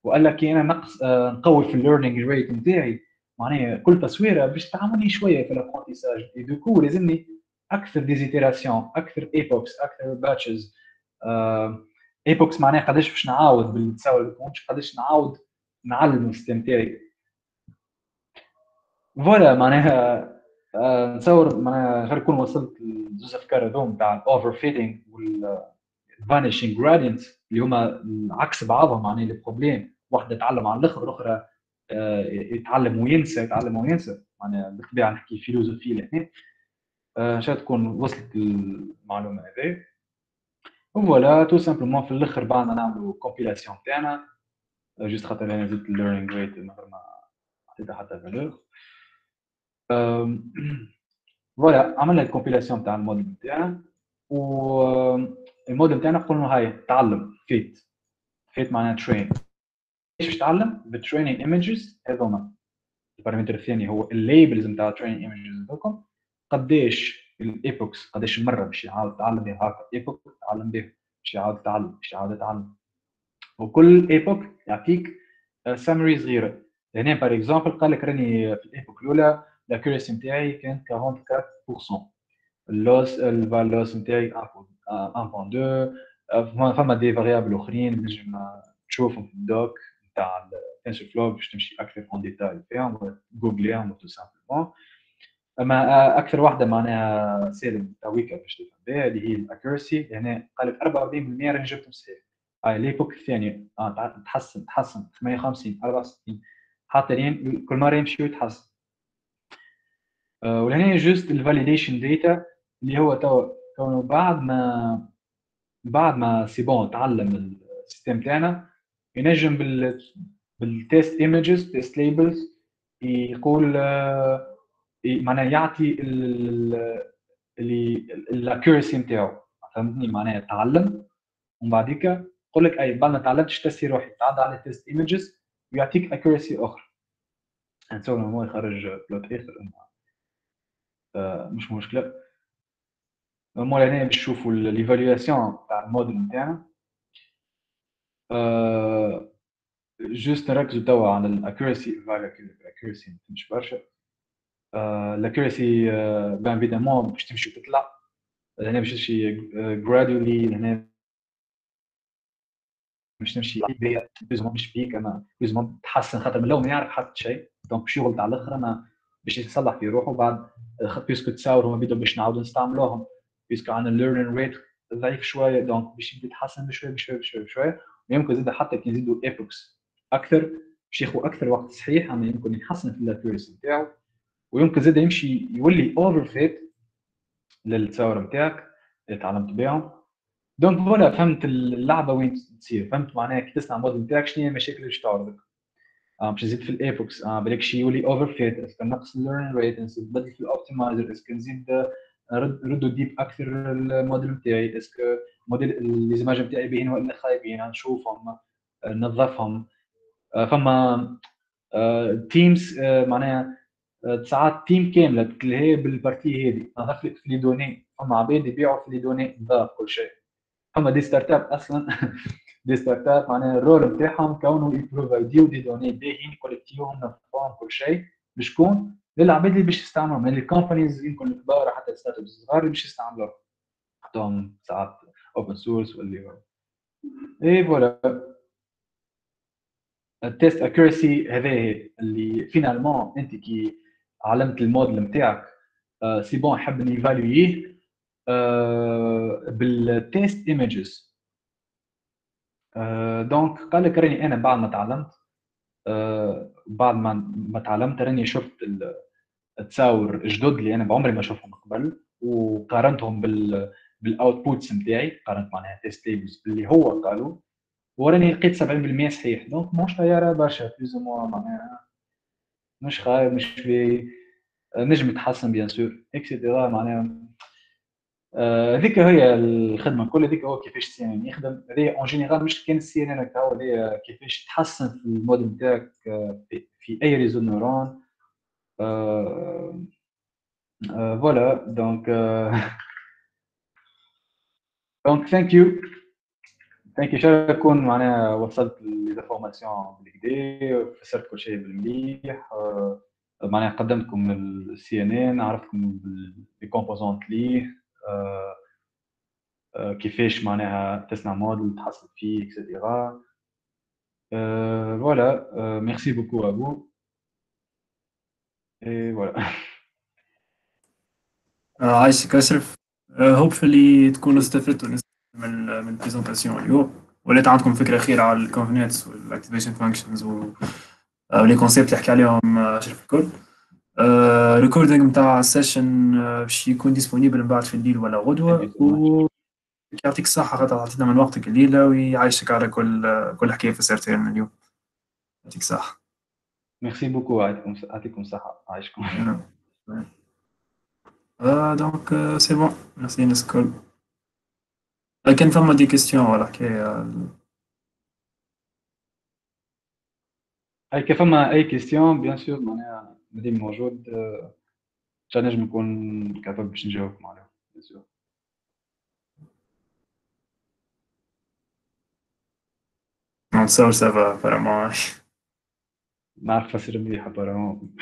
والا كي أنا نقص آه نقوي في ال learning rate نتاعي معناها كل تصويره باش تعاوني شوية في ال apprentissage du coup لازمني أكثر d'itérations أكثر epochs أكثر batches epochs معناها قداش باش نعاود بالتصاور قداش نعاود نعلم ال système تاعي. voilà معناها آه نتصور معناها غير كون وصلت لزوز أفكار هذوم تاع ال overfitting وال vanishing gradient اللي هما عكس بعضهم معناها les problèmes واحدة تعلم على الآخر الأخرى آه يتعلم وينسى يتعلم وينسى. معناها بالطبيعة نحكي philosophie لهنا إن شاء تكون وصلت المعلومة هذه. voilà tout simplement في الأخر بعد ما نعملوا compilation تاعنا. juste خاطر أنا زدت ال learning rate من غير ما عطيتها حتى valeur voilà عملنا ال compilation تاع الموديل تاعنا. و الموديل تاعنا قلنا هاي تعلم fit fit معناها train إيش باش تعلم؟ بال training images هذوما البارامتر الثاني هو ال labels نتاع ال training images هذوكم. قديش ال epochs قديش المره باش يعاود يتعلم بها epoch يتعلم به باش يعاود يتعلم باش يعاود يتعلم وكل epoch يعطيك summary آه، صغيره هنا par exemple قال لك راني في ال epoch الأولى l'accuracy نتاعي كانت 44% ال loss ال val loss نتاعي 1.2 فما des variables أخرين نجم تشوفهم في ال doc نتاع ال TensorFlow باش تمشي أكثر en détail فيهم جوجليهم tout simplement أما أكثر واحدة معناها سالم تويكا باش تفهم بها اللي هي ال accuracy هنا قال لك 44% راني جبتهم صحيح هاي l'epoch الثانية آه تحسن تحسن 58 64 حتى لين كل مرة يمشي ويتحسن. آه ولهنا juste ال validation data اللي هو تو كونه بعد ما بعد ما c'est bon تعلم ال système تاعنا ينجم بال بال test images test labels يقول آه معناها يعطي اللي نتاعو فهمتني؟ معناها تعلم. ومن بعديك يقول لك أي بعد ما تعلمتش teste روحي تعدى على test images ويعطيك accuracy أخرى. هو يخرج plot آخر. مش مشكلة. المهم هنا باش نشوفوا l'évaluation تاع الموديل نتاعنا juste نركزوا توا على ال accuracy ال accuracy مش برشا l'accuracy ben évidemment باش تمشي وتطلع هنا باش تمشي graduellement هنا باش تمشي بيزمون مش بيك اما بيزمون تحسن خاطر من الأول ما يعرف حتى شيء donc يغلط على الآخر اما باش يصلح في روحه بعد puisque تصاور هما بدو باش نعاودو نستعملوهم puisque عندنا ال learning rate ضعيف شوية donc باش يبدأ يتحسن بشويه بشويه بشويه بشويه ويمكن زيد حتى كي نزيدو epochs أكثر باش ياخذ أكثر وقت صحيح أما يمكن يتحسن في ال accuracy نتاعو ويمكن زاد يمشي يولي overfit للتصاور نتاعك اللي تعلمت بهم donc voilà فهمت اللعبة وين تصير. فهمت معناها كي تصنع الموديل نتاعك شنو هي المشاكل اللي تعرضك. آه باش نزيد في ال epochs آه بالك شي يولي overfit est-ce que نقص ال learn rate نبدل في ال optimizer est-ce que نزيد ردوا deep أكثر الموديل نتاعي est-ce que ال modèle les images نتاعي باهين ولا خايبين نشوفهم ننظفهم فما teams معناها ساعات team كاملة تلهي بال partie هذه نضيف لك في les données فما عباد يبيعوا في les données نضاف كل شيء. فما des startups أصلا des startups معناها ال rôle نتاعهم كونه ي provide يو des données باهيين collect يوهم نضفوهم كل شيء. لشكون؟ للعباد اللي باش يستعملوهم يعني ال companies يمكن الكبار حتى startup الصغار اللي باش يستعملوهم حطوهم ساعات open source واللي et voilà. ال test accuracy هذا اللي finalement أنت كي علمت الموديل نتاعك c'est bon نحب n'évaluer يه بال test images donc قال لك راني أنا بعد ما تعلمت آه، بعد ما ما تعلمت راني شفت التصاور جدد اللي أنا بعمري ما شفتهم قبل وقارنتهم بال بال outputs نتاعي قارنت معناها test labels باللي هو قالوا وراني لقيت 70% صحيح. donc مش طياره برشا plus معناها مش خايب مش في نجم يتحسن bien sûr et cetera معناها آه، هذيك هي الخدمة كل هذيك هو كيفاش ال CNN يخدم. هذه en général مش كان ال CNN كيفاش تحسن في الموديل نتاعك آه، في أي réseau neurones voilà donc donc thank you thank you شاء يكون معناها وصلت l'information بالكدا فسرت كل شيء بالمليح آه، معناها قدمتكم ال CNN عرفتكم les composantes les آه، آه، كيفاش معناها تصنع موديل تحصل فيه et cetera voilà merci beaucoup ابو et voilà
عايشك اشرف hopefully تكونوا استفدتوا من من ال présentation اليوم ولات عندكم فكرة خير على ال convnets وال activation functions و les concepts اللي حكى عليهم اشرف الكل. recording نتاع ال session باش يكون disponible من بعد في الليل ولا غدوة. و يعطيك الصحة خاطر عطيتنا من وقتك الليلة ويعيشك على كل كل حكاية فسرتها لنا اليوم. يعطيك الصحة.
merci beaucoup يعطيكم يعطيكم الصحه عايشكم
donc c'est bon merci الناس الكل كان فما des questions ولا حكايه
اي كيف فما اي question bien sûr معناها مادام موجود جا نجم نكون كابابل باش نجاوب معناها بيان سور
نتصور سافا فريمون
نعرف فسر مليح ابارامون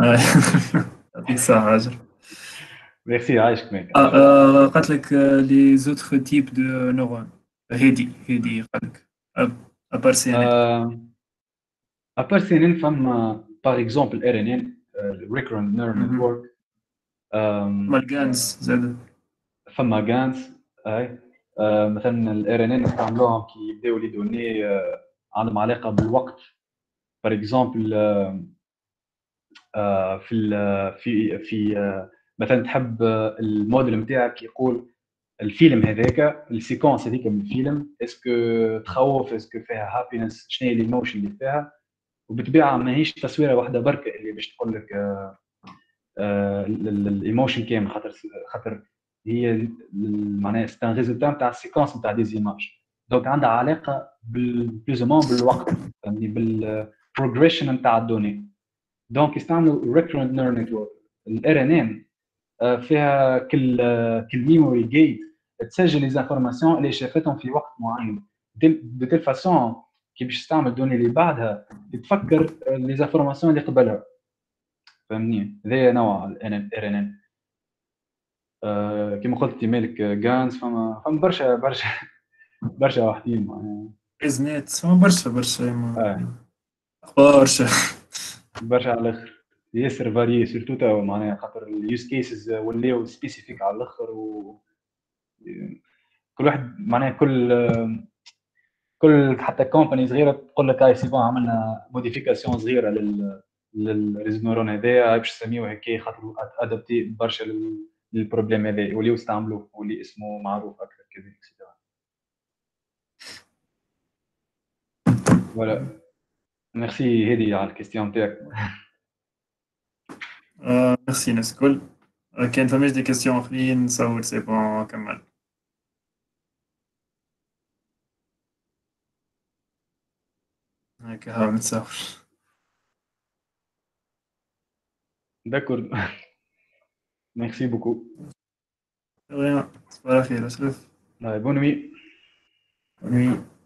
يعطيك الصحة راجل
ميرسي عايشك ميك
قالت لك لي زوتر تيب دو نورون هادي هادي قال لك ابار سي إن
à part CNN فما par exemple RNN recurrent neural network
مال جانس زاد.
فما جانس أي. آه، مثلا ال RNN نستعملوهم كي يبداو les données آه، عندهم علاقة بالوقت. par exemple في في في آه، مثلا تحب الموديل نتاعك يقول الفيلم هذاك ال séquence هذيك من الفيلم est-ce que تخوف est-ce que فيها happiness شنو هي ال emotion اللي فيها؟ وبالطبيعة ماهيش تصويرة واحدة بركة اللي باش تقول لك ال emotion كامل خاطر خاطر هي معناها c'est un résultat نتاع ال séquence نتاع des images donc عندها علاقة plus بالوقت يعني بال progression نتاع ال données. donc يستعملوا recurrent neural network ال RNN فيها cell كل ميموري جيت تسجل لي زانفورماسيون اللي شافتهم في وقت معين. دو تيل فاسون كي باش تستعمل الدوني اللي بعدها تفكر لي زانفورماسيون اللي قبلها. فهمني هذا نوع ال ار ان ان كما قلت مالك جانز فما فما برشا برشا برشا واحدين معناها
ازنات فما برشا برشا. برشا
برشا على الآخر. ياسر varié surtout تو معناها خاطر ال use cases ولاو spécifiques على الآخر و كل واحد معناها كل كل حتى company صغيره تقول لك هاي c'est bon عملنا modification صغيرة لل لل réseau neurones هذايا باش نسميوه هكا خاطر adapté برشا لل problème هذا واللي يستعملوه واللي اسمه معروف أكثر كذا voilà merci هذه على ال question تاعك
ميرسي ناس الكل كان فماش des questions اخرين نصور c'est bon كمل هكا هاو نتصور
d'accord merci beaucoup
rien. صباح الخير اشرف
بون نوي
bonne nuit.